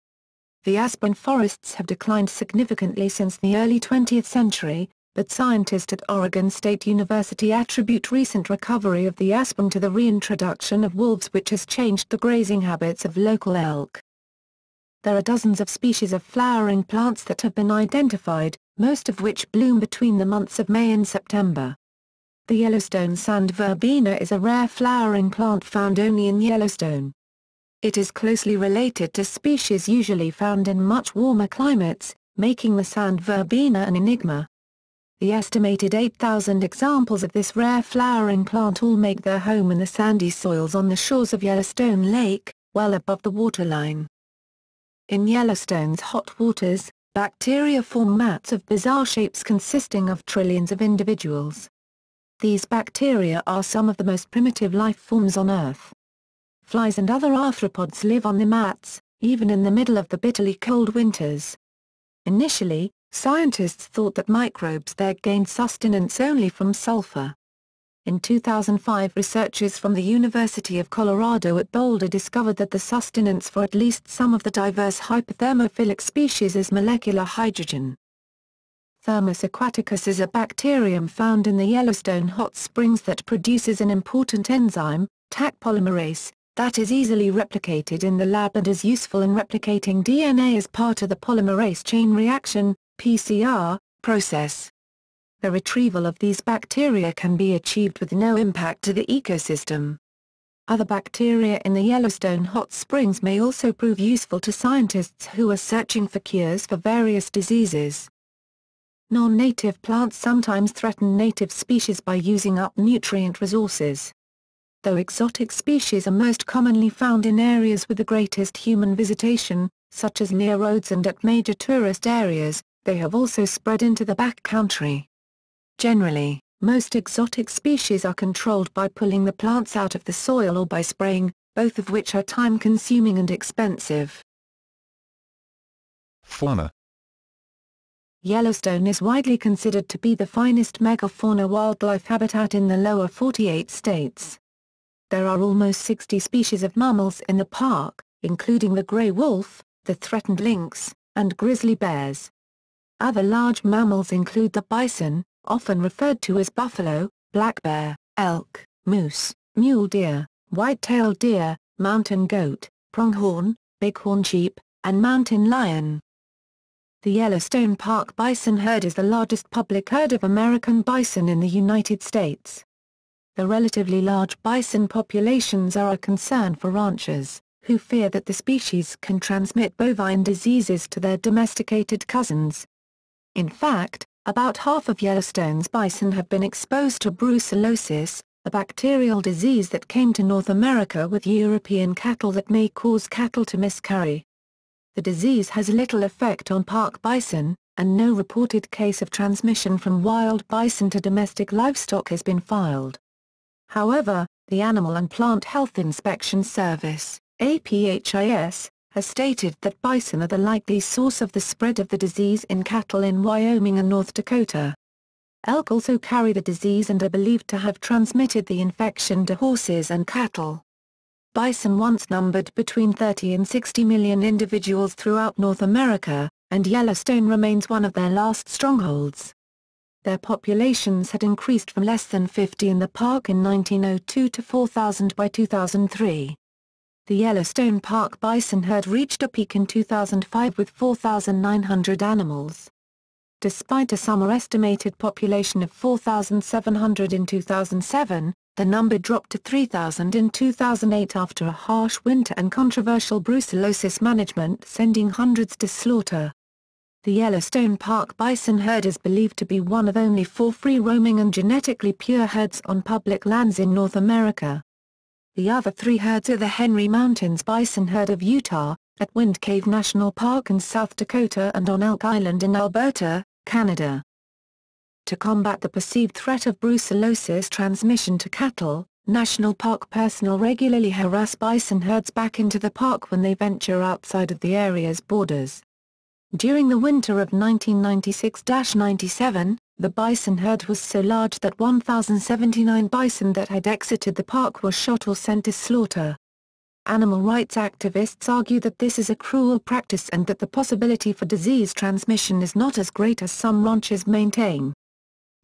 The aspen forests have declined significantly since the early 20th century, but scientists at Oregon State University attribute recent recovery of the aspen to the reintroduction of wolves which has changed the grazing habits of local elk. There are dozens of species of flowering plants that have been identified, most of which bloom between the months of May and September. The Yellowstone sand verbena is a rare flowering plant found only in Yellowstone. It is closely related to species usually found in much warmer climates, making the sand verbena an enigma. The estimated 8,000 examples of this rare flowering plant all make their home in the sandy soils on the shores of Yellowstone Lake, well above the waterline. In Yellowstone's hot waters, bacteria form mats of bizarre shapes consisting of trillions of individuals. These bacteria are some of the most primitive life forms on Earth. Flies and other arthropods live on the mats, even in the middle of the bitterly cold winters. Initially, scientists thought that microbes there gained sustenance only from sulfur. In 2005 researchers from the University of Colorado at Boulder discovered that the sustenance for at least some of the diverse hyperthermophilic species is molecular hydrogen. Thermus aquaticus is a bacterium found in the Yellowstone hot springs that produces an important enzyme, Taq polymerase, that is easily replicated in the lab and is useful in replicating DNA as part of the polymerase chain reaction, PCR, process. The retrieval of these bacteria can be achieved with no impact to the ecosystem. Other bacteria in the Yellowstone hot springs may also prove useful to scientists who are searching for cures for various diseases. non-native plants sometimes threaten native species by using up nutrient resources. Though exotic species are most commonly found in areas with the greatest human visitation, such as near roads and at major tourist areas, they have also spread into the backcountry. Generally, most exotic species are controlled by pulling the plants out of the soil or by spraying, both of which are time-consuming and expensive. Fauna Yellowstone is widely considered to be the finest megafauna wildlife habitat in the lower 48 states. There are almost 60 species of mammals in the park, including the gray wolf, the threatened lynx, and grizzly bears. Other large mammals include the bison, often referred to as buffalo, black bear, elk, moose, mule deer, white-tailed deer, mountain goat, pronghorn, bighorn sheep, and mountain lion. The Yellowstone Park bison herd is the largest public herd of American bison in the United States. The relatively large bison populations are a concern for ranchers, who fear that the species can transmit bovine diseases to their domesticated cousins. In fact, about half of Yellowstone's bison have been exposed to brucellosis, a bacterial disease that came to North America with European cattle that may cause cattle to miscarry. The disease has little effect on park bison, and no reported case of transmission from wild bison to domestic livestock has been filed. However, the Animal and Plant Health Inspection Service, APHIS, has stated that bison are the likely source of the spread of the disease in cattle in Wyoming and North Dakota. Elk also carry the disease and are believed to have transmitted the infection to horses and cattle. Bison once numbered between 30 and 60 million individuals throughout North America, and Yellowstone remains one of their last strongholds. Their populations had increased from less than 50 in the park in 1902 to 4,000 by 2003. The Yellowstone Park bison herd reached a peak in 2005 with 4,900 animals. Despite a summer estimated population of 4,700 in 2007, the number dropped to 3,000 in 2008 after a harsh winter and controversial brucellosis management sending hundreds to slaughter. The Yellowstone Park bison herd is believed to be one of only four free-roaming and genetically pure herds on public lands in North America. The other three herds are the Henry Mountains bison herd of Utah, at Wind Cave National Park in South Dakota and on Elk Island in Alberta, Canada. To combat the perceived threat of brucellosis transmission to cattle, National Park personnel regularly harass bison herds back into the park when they venture outside of the area's borders. During the winter of 1996-97, the bison herd was so large that 1,079 bison that had exited the park were shot or sent to slaughter. Animal rights activists argue that this is a cruel practice and that the possibility for disease transmission is not as great as some ranchers maintain.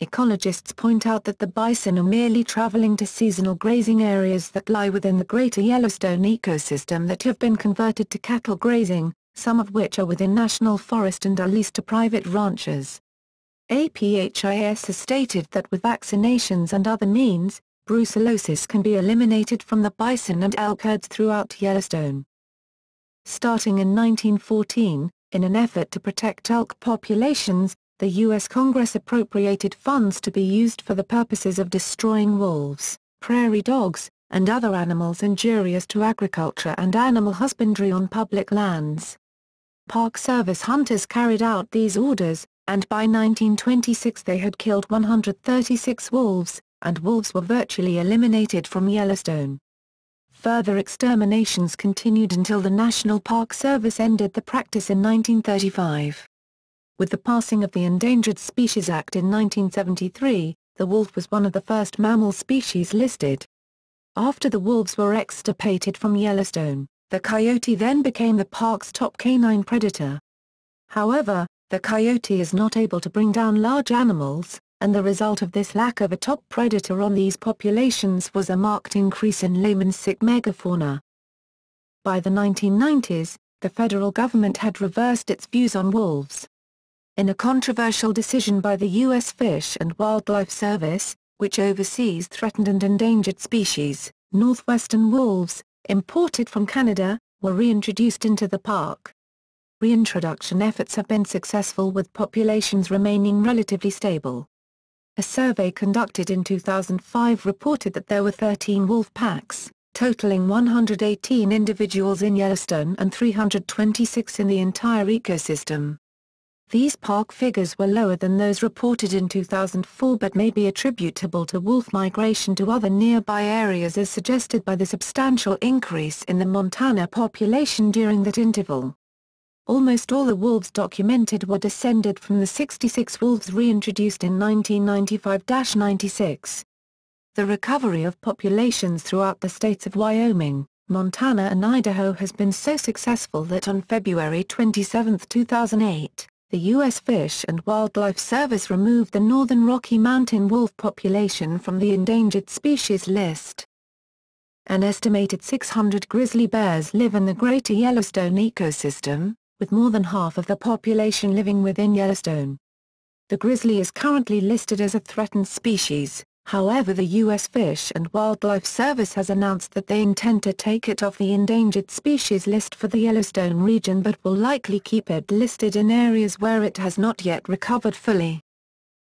Ecologists point out that the bison are merely traveling to seasonal grazing areas that lie within the greater Yellowstone ecosystem that have been converted to cattle grazing, some of which are within national forest and are leased to private ranchers. APHIS has stated that with vaccinations and other means, brucellosis can be eliminated from the bison and elk herds throughout Yellowstone. Starting in 1914, in an effort to protect elk populations, the U.S. Congress appropriated funds to be used for the purposes of destroying wolves, prairie dogs, and other animals injurious to agriculture and animal husbandry on public lands. Park Service hunters carried out these orders, and by 1926 they had killed 136 wolves, and wolves were virtually eliminated from Yellowstone. Further exterminations continued until the National Park Service ended the practice in 1935. With the passing of the Endangered Species Act in 1973, the wolf was one of the first mammal species listed. After the wolves were extirpated from Yellowstone, the coyote then became the park's top canine predator. However, the coyote is not able to bring down large animals, and the result of this lack of a top predator on these populations was a marked increase in lame and sick megafauna. By the 1990s, the federal government had reversed its views on wolves. In a controversial decision by the U.S. Fish and Wildlife Service, which oversees threatened and endangered species, northwestern wolves, imported from Canada, were reintroduced into the park. reintroduction efforts have been successful with populations remaining relatively stable. A survey conducted in 2005 reported that there were 13 wolf packs, totaling 118 individuals in Yellowstone and 326 in the entire ecosystem. These park figures were lower than those reported in 2004 but may be attributable to wolf migration to other nearby areas as suggested by the substantial increase in the Montana population during that interval. Almost all the wolves documented were descended from the 66 wolves reintroduced in 1995-96. The recovery of populations throughout the states of Wyoming, Montana and Idaho has been so successful that on February 27, 2008, the U.S. Fish and Wildlife Service removed the northern Rocky Mountain wolf population from the endangered species list. An estimated 600 grizzly bears live in the greater Yellowstone ecosystem, with more than half of the population living within Yellowstone. The grizzly is currently listed as a threatened species, however the U.S. Fish and Wildlife Service has announced that they intend to take it off the endangered species list for the Yellowstone region but will likely keep it listed in areas where it has not yet recovered fully.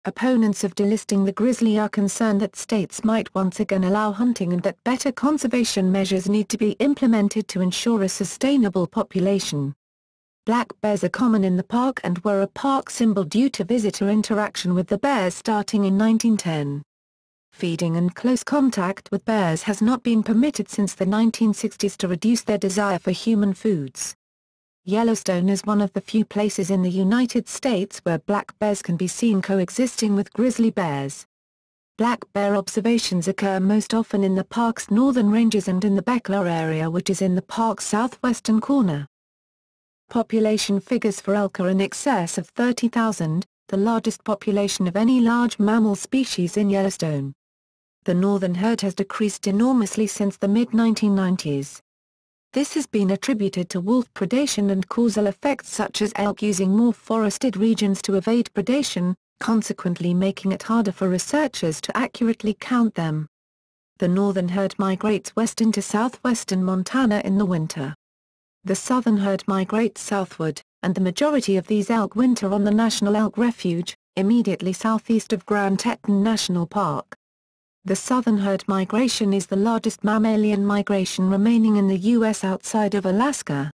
Opponents of delisting the grizzly are concerned that states might once again allow hunting and that better conservation measures need to be implemented to ensure a sustainable population. Black bears are common in the park and were a park symbol due to visitor interaction with the bears starting in 1910. Feeding and close contact with bears has not been permitted since the 1960s to reduce their desire for human foods. Yellowstone is one of the few places in the United States where black bears can be seen coexisting with grizzly bears. Black bear observations occur most often in the park's northern ranges and in the Bechler area which is in the park's southwestern corner. Population figures for elk are in excess of 30,000, the largest population of any large mammal species in Yellowstone. The northern herd has decreased enormously since the mid-1990s. This has been attributed to wolf predation and causal effects such as elk using more forested regions to evade predation, consequently making it harder for researchers to accurately count them. The northern herd migrates west into southwestern Montana in the winter. The southern herd migrates southward, and the majority of these elk winter on the National Elk Refuge, immediately southeast of Grand Teton National Park. The southern herd migration is the largest mammalian migration remaining in the U.S. outside of Alaska.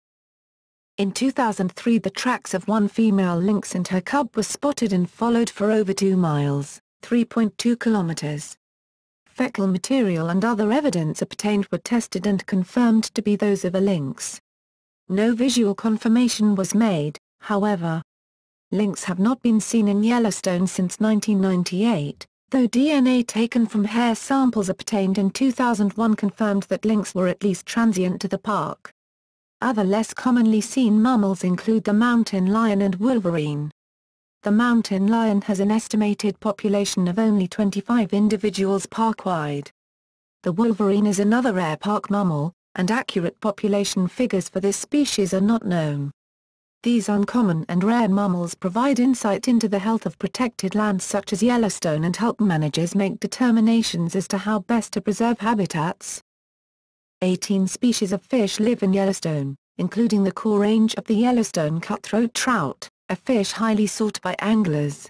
In 2003 the tracks of one female lynx and her cub were spotted and followed for over 2 miles, 3.2 kilometers. Fecal material and other evidence obtained were tested and confirmed to be those of a lynx. No visual confirmation was made, however. Lynx have not been seen in Yellowstone since 1998, though DNA taken from hair samples obtained in 2001 confirmed that lynx were at least transient to the park. Other less commonly seen mammals include the mountain lion and wolverine. The mountain lion has an estimated population of only 25 individuals park-wide. The wolverine is another rare park mammal, and accurate population figures for this species are not known. These uncommon and rare mammals provide insight into the health of protected lands such as Yellowstone and help managers make determinations as to how best to preserve habitats. 18 species of fish live in Yellowstone, including the core range of the Yellowstone cutthroat trout, a fish highly sought by anglers.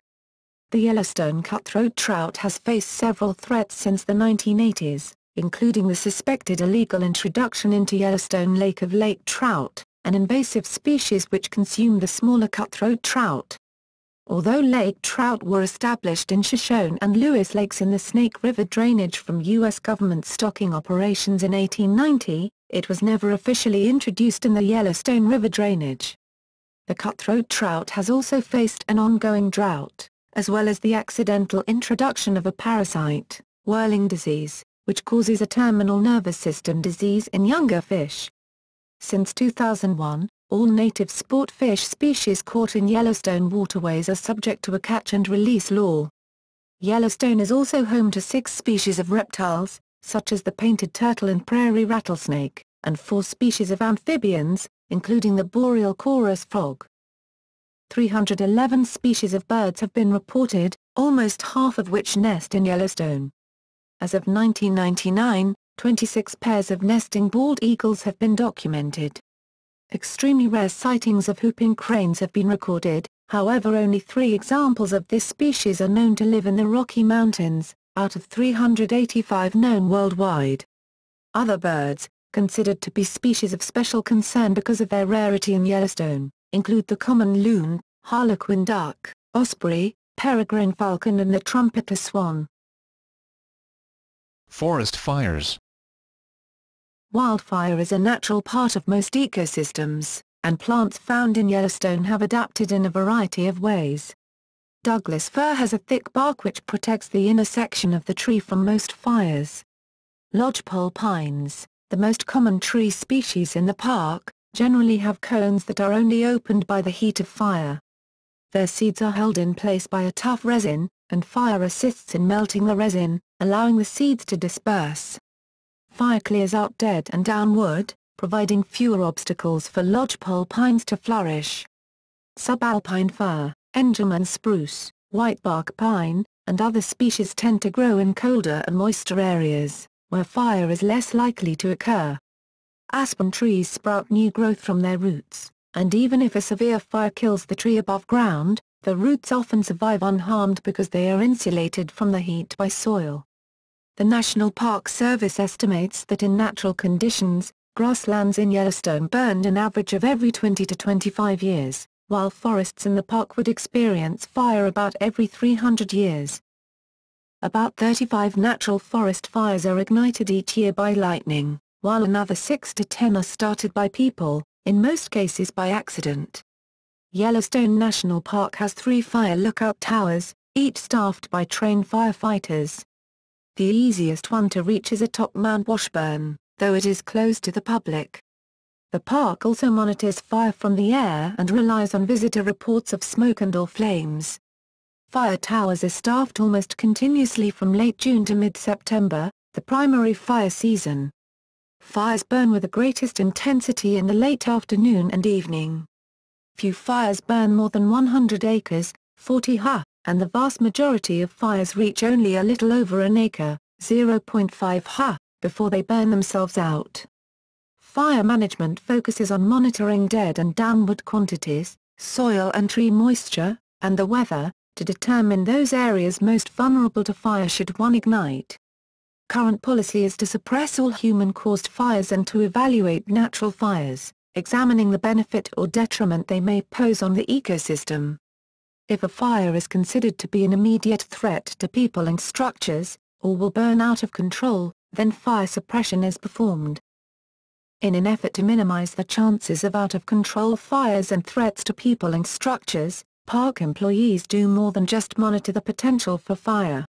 The Yellowstone cutthroat trout has faced several threats since the 1980s, including the suspected illegal introduction into Yellowstone Lake of lake trout, an invasive species which consume the smaller cutthroat trout. Although lake trout were established in Shoshone and Lewis Lakes in the Snake River drainage from U.S. government stocking operations in 1890, it was never officially introduced in the Yellowstone River drainage. The cutthroat trout has also faced an ongoing drought, as well as the accidental introduction of a parasite, whirling disease, which causes a terminal nervous system disease in younger fish. Since 2001, all native sport fish species caught in Yellowstone waterways are subject to a catch-and-release law. Yellowstone is also home to six species of reptiles, such as the painted turtle and prairie rattlesnake, and four species of amphibians, including the boreal chorus frog. 311 species of birds have been reported, almost half of which nest in Yellowstone. As of 1999, 26 pairs of nesting bald eagles have been documented. Extremely rare sightings of whooping cranes have been recorded, however only three examples of this species are known to live in the Rocky Mountains, out of 385 known worldwide. Other birds, considered to be species of special concern because of their rarity in Yellowstone, include the common loon, harlequin duck, osprey, peregrine falcon and the trumpeter swan. Forest fires. Wildfire is a natural part of most ecosystems, and plants found in Yellowstone have adapted in a variety of ways. Douglas fir has a thick bark which protects the inner section of the tree from most fires. Lodgepole pines, the most common tree species in the park, generally have cones that are only opened by the heat of fire. Their seeds are held in place by a tough resin, and fire assists in melting the resin, allowing the seeds to disperse. Fire clears out dead and down wood, providing fewer obstacles for lodgepole pines to flourish. Subalpine fir, Engelmann spruce, whitebark pine, and other species tend to grow in colder and moister areas, where fire is less likely to occur. Aspen trees sprout new growth from their roots, and even if a severe fire kills the tree above ground, the roots often survive unharmed because they are insulated from the heat by soil. The National Park Service estimates that in natural conditions, grasslands in Yellowstone burned an average of every 20 to 25 years, while forests in the park would experience fire about every 300 years. About 35 natural forest fires are ignited each year by lightning, while another 6 to 10 are started by people, in most cases by accident. Yellowstone National Park has three fire lookout towers, each staffed by trained firefighters. The easiest one to reach is atop Mount Washburn, though it is closed to the public. The park also monitors fire from the air and relies on visitor reports of smoke and or flames. Fire towers are staffed almost continuously from late June to mid-September, the primary fire season. Fires burn with the greatest intensity in the late afternoon and evening. Few fires burn more than 100 acres, 40 ha, and the vast majority of fires reach only a little over an acre, 0.5 ha, before they burn themselves out. Fire management focuses on monitoring dead and downwood quantities, soil and tree moisture, and the weather, to determine those areas most vulnerable to fire should one ignite. Current policy is to suppress all human-caused fires and to evaluate natural fires, examining the benefit or detriment they may pose on the ecosystem. If a fire is considered to be an immediate threat to people and structures, or will burn out of control, then fire suppression is performed. In an effort to minimize the chances of out-of-control fires and threats to people and structures, park employees do more than just monitor the potential for fire.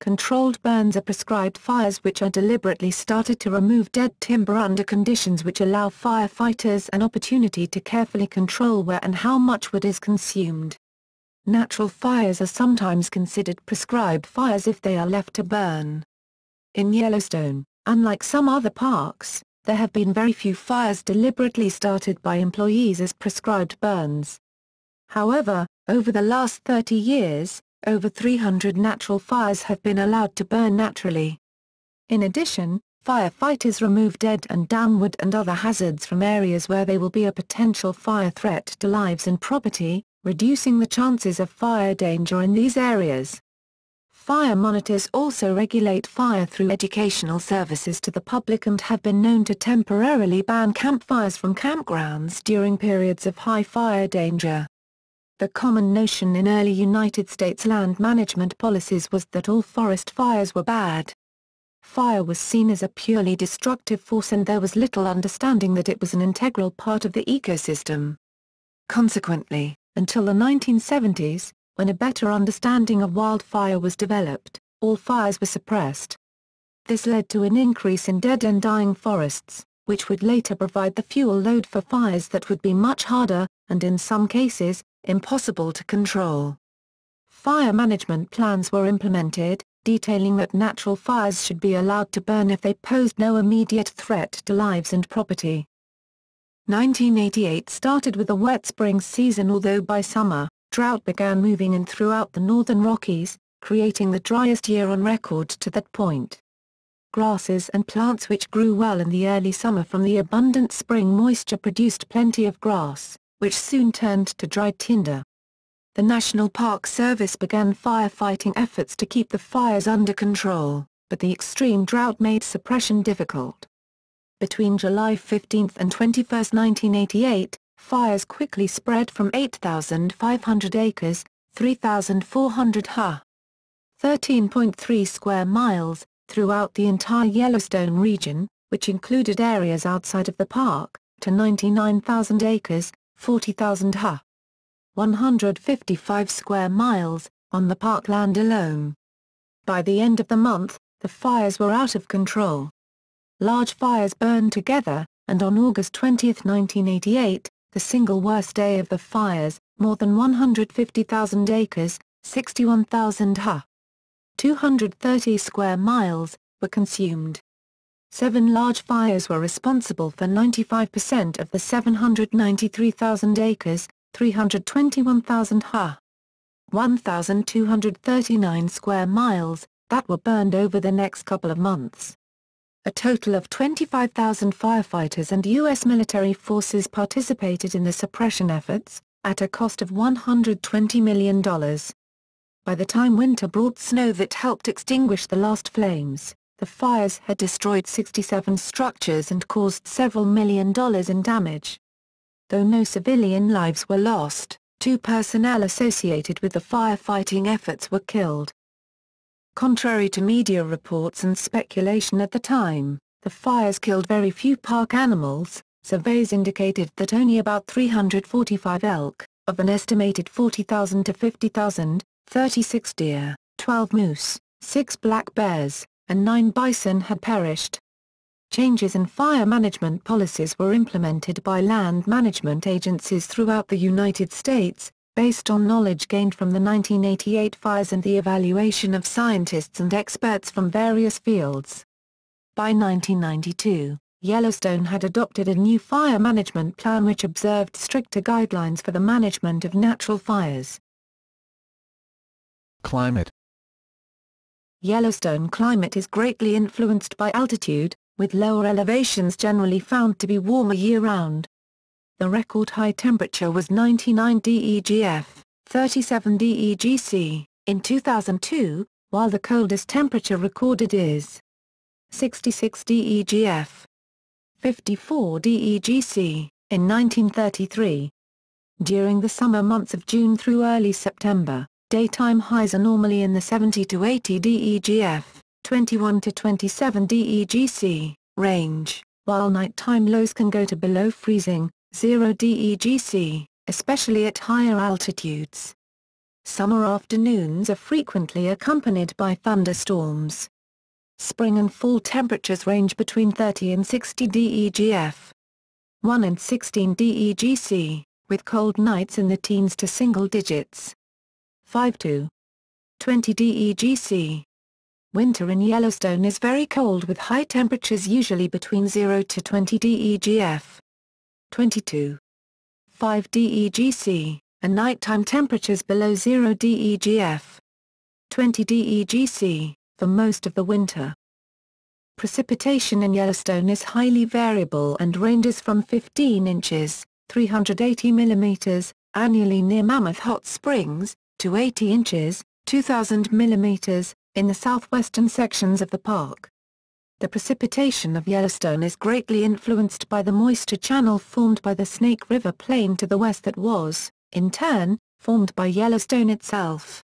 Controlled burns are prescribed fires which are deliberately started to remove dead timber under conditions which allow firefighters an opportunity to carefully control where and how much wood is consumed. Natural fires are sometimes considered prescribed fires if they are left to burn. In Yellowstone, unlike some other parks, there have been very few fires deliberately started by employees as prescribed burns. However, over the last 30 years, over 300 natural fires have been allowed to burn naturally. In addition, firefighters remove dead and downwood and other hazards from areas where they will be a potential fire threat to lives and property, reducing the chances of fire danger in these areas. Fire monitors also regulate fire through educational services to the public and have been known to temporarily ban campfires from campgrounds during periods of high fire danger. The common notion in early United States land management policies was that all forest fires were bad. Fire was seen as a purely destructive force and there was little understanding that it was an integral part of the ecosystem. Consequently, until the 1970s, when a better understanding of wildfire was developed, all fires were suppressed. This led to an increase in dead and dying forests, which would later provide the fuel load for fires that would be much harder, and in some cases, impossible to control. Fire management plans were implemented, detailing that natural fires should be allowed to burn if they posed no immediate threat to lives and property. 1988 started with a wet spring season although by summer, drought began moving in throughout the northern Rockies, creating the driest year on record to that point. grasses and plants which grew well in the early summer from the abundant spring moisture produced plenty of grass, which soon turned to dried tinder. The National Park Service began firefighting efforts to keep the fires under control, but the extreme drought made suppression difficult. Between July 15 and 21, 1988, fires quickly spread from 8,500 acres, 3,400 ha. 13.3 square miles, throughout the entire Yellowstone region, which included areas outside of the park, to 99,000 acres, 40,000 ha. 155 square miles, on the parkland alone. By the end of the month, the fires were out of control. Large fires burned together, and on August 20, 1988, the single worst day of the fires, more than 150,000 acres, 61,000 ha. 230 square miles, were consumed. Seven large fires were responsible for 95% of the 793,000 acres, 321,000 ha. 1,239 square miles, that were burned over the next couple of months. A total of 25,000 firefighters and U.S. military forces participated in the suppression efforts, at a cost of $120 million. By the time winter brought snow that helped extinguish the last flames, the fires had destroyed 67 structures and caused several million dollars in damage. Though no civilian lives were lost, two personnel associated with the firefighting efforts were killed. Contrary to media reports and speculation at the time, the fires killed very few park animals, surveys indicated that only about 345 elk, of an estimated 40,000 to 50,000, 36 deer, 12 moose, 6 black bears, and 9 bison had perished. Changes in fire management policies were implemented by land management agencies throughout the United States, based on knowledge gained from the 1988 fires and the evaluation of scientists and experts from various fields. By 1992, Yellowstone had adopted a new fire management plan which observed stricter guidelines for the management of natural fires. Climate Yellowstone climate is greatly influenced by altitude, with lower elevations generally found to be warmer year-round. The record high temperature was 99 DEGF, 37 DEGC, in 2002, while the coldest temperature recorded is 66 DEGF, 54 DEGC, in 1933. During the summer months of June through early September, Daytime highs are normally in the 70 to 80 DEGF, 21 to 27 DEGC, range, while nighttime lows can go to below freezing, 0 DEGC, especially at higher altitudes. Summer afternoons are frequently accompanied by thunderstorms. Spring and fall temperatures range between 30 and 60 DEGF. 1 and 16 DEGC, with cold nights in the teens to single digits. 5 to 20 DEGC. Winter in Yellowstone is very cold with high temperatures usually between 0 to 20 DEGF. 22. 5 DEGC, and nighttime temperatures below 0 DEGF. 20 DEGC, for most of the winter. Precipitation in Yellowstone is highly variable and ranges from 15 inches, 380 millimeters, annually near Mammoth Hot Springs, to 80 inches, 2,000 millimeters, in the southwestern sections of the park. The precipitation of Yellowstone is greatly influenced by the moisture channel formed by the Snake River Plain to the west that was, in turn, formed by Yellowstone itself.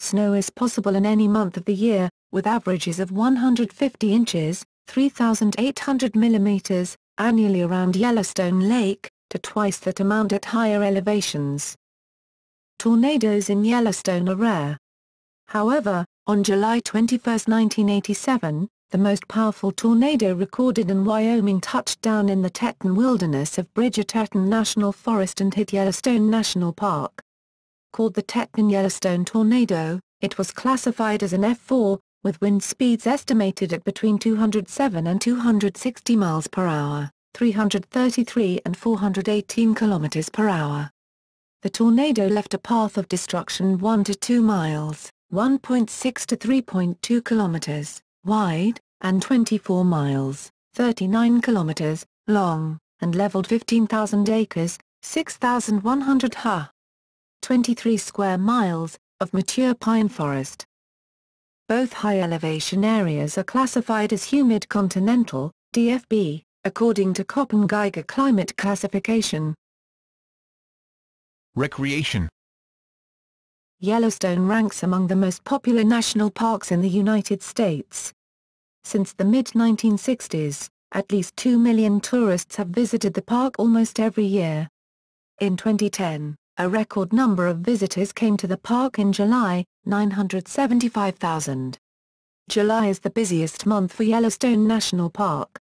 Snow is possible in any month of the year, with averages of 150 inches, 3,800 millimeters, annually around Yellowstone Lake, to twice that amount at higher elevations. Tornadoes in Yellowstone are rare. However, on July 21, 1987, the most powerful tornado recorded in Wyoming touched down in the Teton Wilderness of Bridger-Teton National Forest and hit Yellowstone National Park. Called the Teton-Yellowstone tornado, it was classified as an F4, with wind speeds estimated at between 207 and 260 miles per hour, 333 and 418 kilometers per hour. The tornado left a path of destruction 1 to 2 miles, 1.6 to 3.2 kilometers, wide, and 24 miles, 39 kilometers, long, and leveled 15,000 acres, 6,100 ha. 23 square miles, of mature pine forest. Both high-elevation areas are classified as humid continental, DFB, according to Köppen Geiger climate classification. Recreation Yellowstone ranks among the most popular national parks in the United States. Since the mid-1960s, at least 2 million tourists have visited the park almost every year. In 2010, a record number of visitors came to the park in July, 975,000. July is the busiest month for Yellowstone National Park.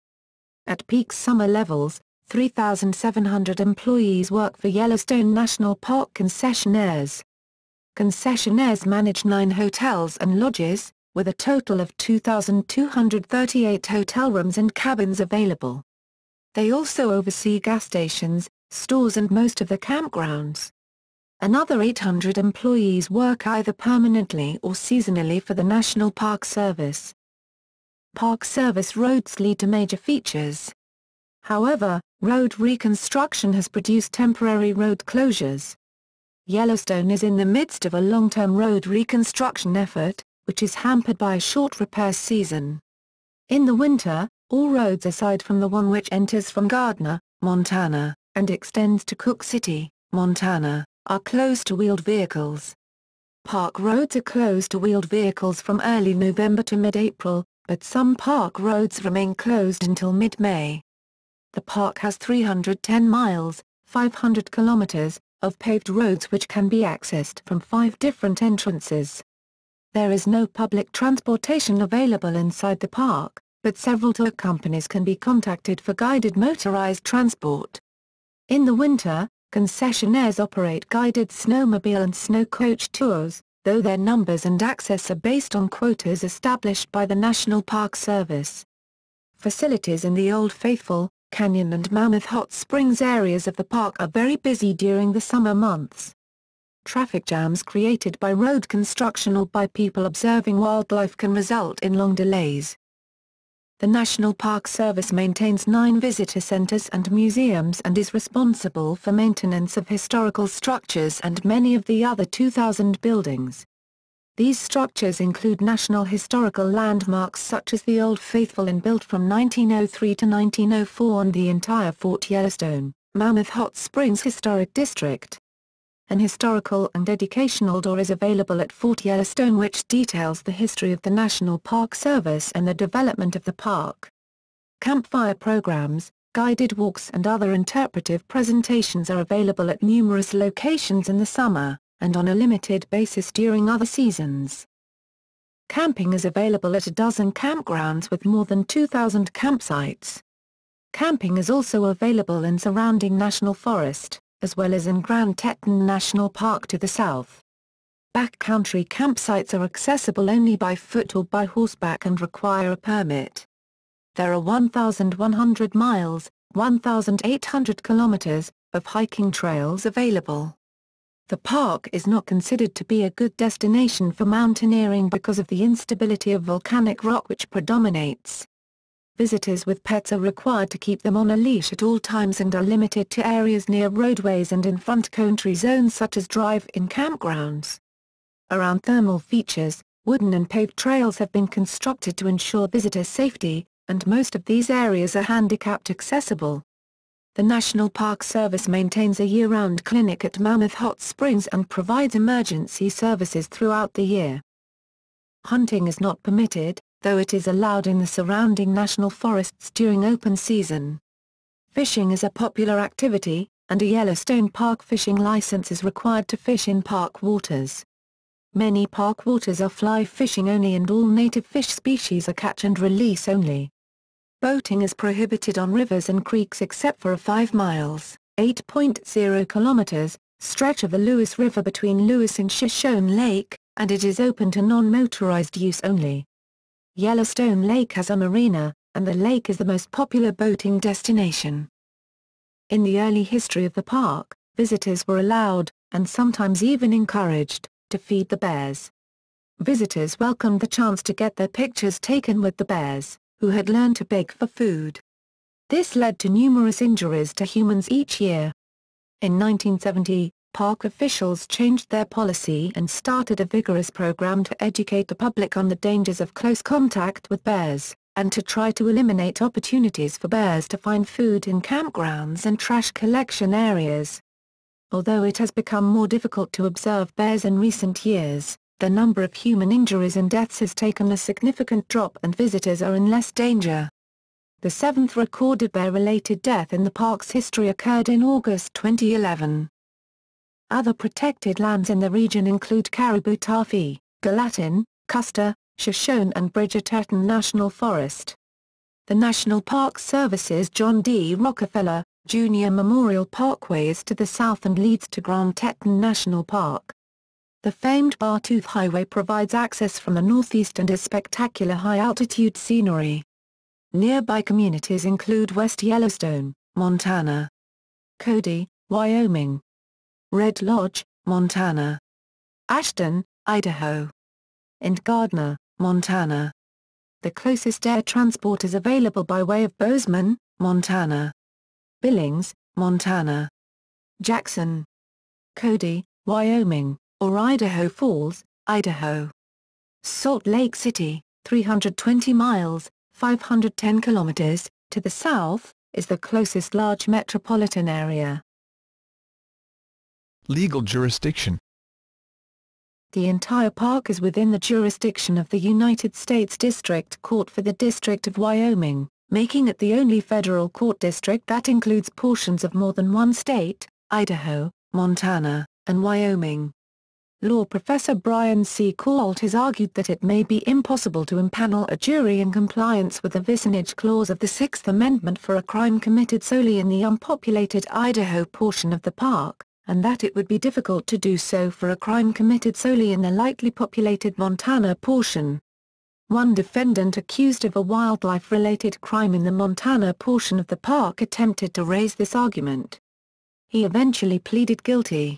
At peak summer levels, 3,700 employees work for Yellowstone National Park concessionaires. Concessionaires manage nine hotels and lodges, with a total of 2,238 hotel rooms and cabins available. They also oversee gas stations, stores and most of the campgrounds. Another 800 employees work either permanently or seasonally for the National Park Service. Park Service roads lead to major features. However, road reconstruction has produced temporary road closures. Yellowstone is in the midst of a long-term road reconstruction effort, which is hampered by a short repair season. In the winter, all roads aside from the one which enters from Gardiner, Montana, and extends to Cooke City, Montana, are closed to wheeled vehicles. Park roads are closed to wheeled vehicles from early November to mid-April, but some park roads remain closed until mid-May. The park has 310 miles, 500 kilometers, of paved roads which can be accessed from five different entrances. There is no public transportation available inside the park, but several tour companies can be contacted for guided motorized transport. In the winter, concessionaires operate guided snowmobile and snow coach tours, though their numbers and access are based on quotas established by the National Park Service. Facilities in the Old Faithful, Canyon and Mammoth Hot Springs areas of the park are very busy during the summer months. Traffic jams created by road construction or by people observing wildlife can result in long delays. The National Park Service maintains nine visitor centers and museums and is responsible for maintenance of historical structures and many of the other 2,000 buildings. These structures include national historical landmarks such as the Old Faithful Inn built from 1903 to 1904 and the entire Fort Yellowstone, Mammoth Hot Springs Historic District. An historical and educational tour is available at Fort Yellowstone which details the history of the National Park Service and the development of the park. Campfire programs, guided walks and other interpretive presentations are available at numerous locations in the summer, and on a limited basis during other seasons. Camping is available at a dozen campgrounds with more than 2,000 campsites. Camping is also available in surrounding National Forest as well as in Grand Teton National Park to the south. Backcountry campsites are accessible only by foot or by horseback and require a permit. There are 1,100 miles, 1,800 kilometers, of hiking trails available. The park is not considered to be a good destination for mountaineering because of the instability of volcanic rock which predominates. Visitors with pets are required to keep them on a leash at all times and are limited to areas near roadways and in front country zones such as drive-in campgrounds. Around thermal features, wooden and paved trails have been constructed to ensure visitor safety, and most of these areas are handicapped accessible. The National Park Service maintains a year-round clinic at Mammoth Hot Springs and provides emergency services throughout the year. Hunting is not permitted, though it is allowed in the surrounding national forests during open season. Fishing is a popular activity, and a Yellowstone Park fishing license is required to fish in park waters. Many park waters are fly fishing only and all native fish species are catch and release only. Boating is prohibited on rivers and creeks except for a 5 miles, 8.0 kilometers, stretch of the Lewis River between Lewis and Shoshone Lake, and it is open to non-motorized use only. Yellowstone Lake has a marina, and the lake is the most popular boating destination. In the early history of the park, visitors were allowed, and sometimes even encouraged, to feed the bears. Visitors welcomed the chance to get their pictures taken with the bears, who had learned to beg for food. This led to numerous injuries to humans each year. In 1970, park officials changed their policy and started a vigorous program to educate the public on the dangers of close contact with bears, and to try to eliminate opportunities for bears to find food in campgrounds and trash collection areas. Although it has become more difficult to observe bears in recent years, the number of human injuries and deaths has taken a significant drop and visitors are in less danger. The seventh recorded bear-related death in the park's history occurred in August 2011. Other protected lands in the region include Caribou-Targhee, Gallatin, Custer, Shoshone and Bridger-Teton National Forest. The National Park Service's John D. Rockefeller, Jr. Memorial Parkway is to the south and leads to Grand Teton National Park. The famed Beartooth Highway provides access from the northeast and is spectacular high-altitude scenery. Nearby communities include West Yellowstone, Montana, Cody, Wyoming, Red Lodge, Montana, Ashton, Idaho, and Gardiner, Montana. The closest air transport is available by way of Bozeman, Montana, Billings, Montana, Jackson, Cody, Wyoming, or Idaho Falls, Idaho. Salt Lake City, 320 miles, 510 kilometers, to the south, is the closest large metropolitan area. Legal jurisdiction The entire park is within the jurisdiction of the United States District Court for the District of Wyoming, making it the only federal court district that includes portions of more than one state, Idaho, Montana, and Wyoming. Law professor Brian C. Kalt has argued that it may be impossible to impanel a jury in compliance with the vicinage clause of the Sixth Amendment for a crime committed solely in the unpopulated Idaho portion of the park, and that it would be difficult to do so for a crime committed solely in the lightly populated Montana portion. One defendant accused of a wildlife-related crime in the Montana portion of the park attempted to raise this argument. He eventually pleaded guilty.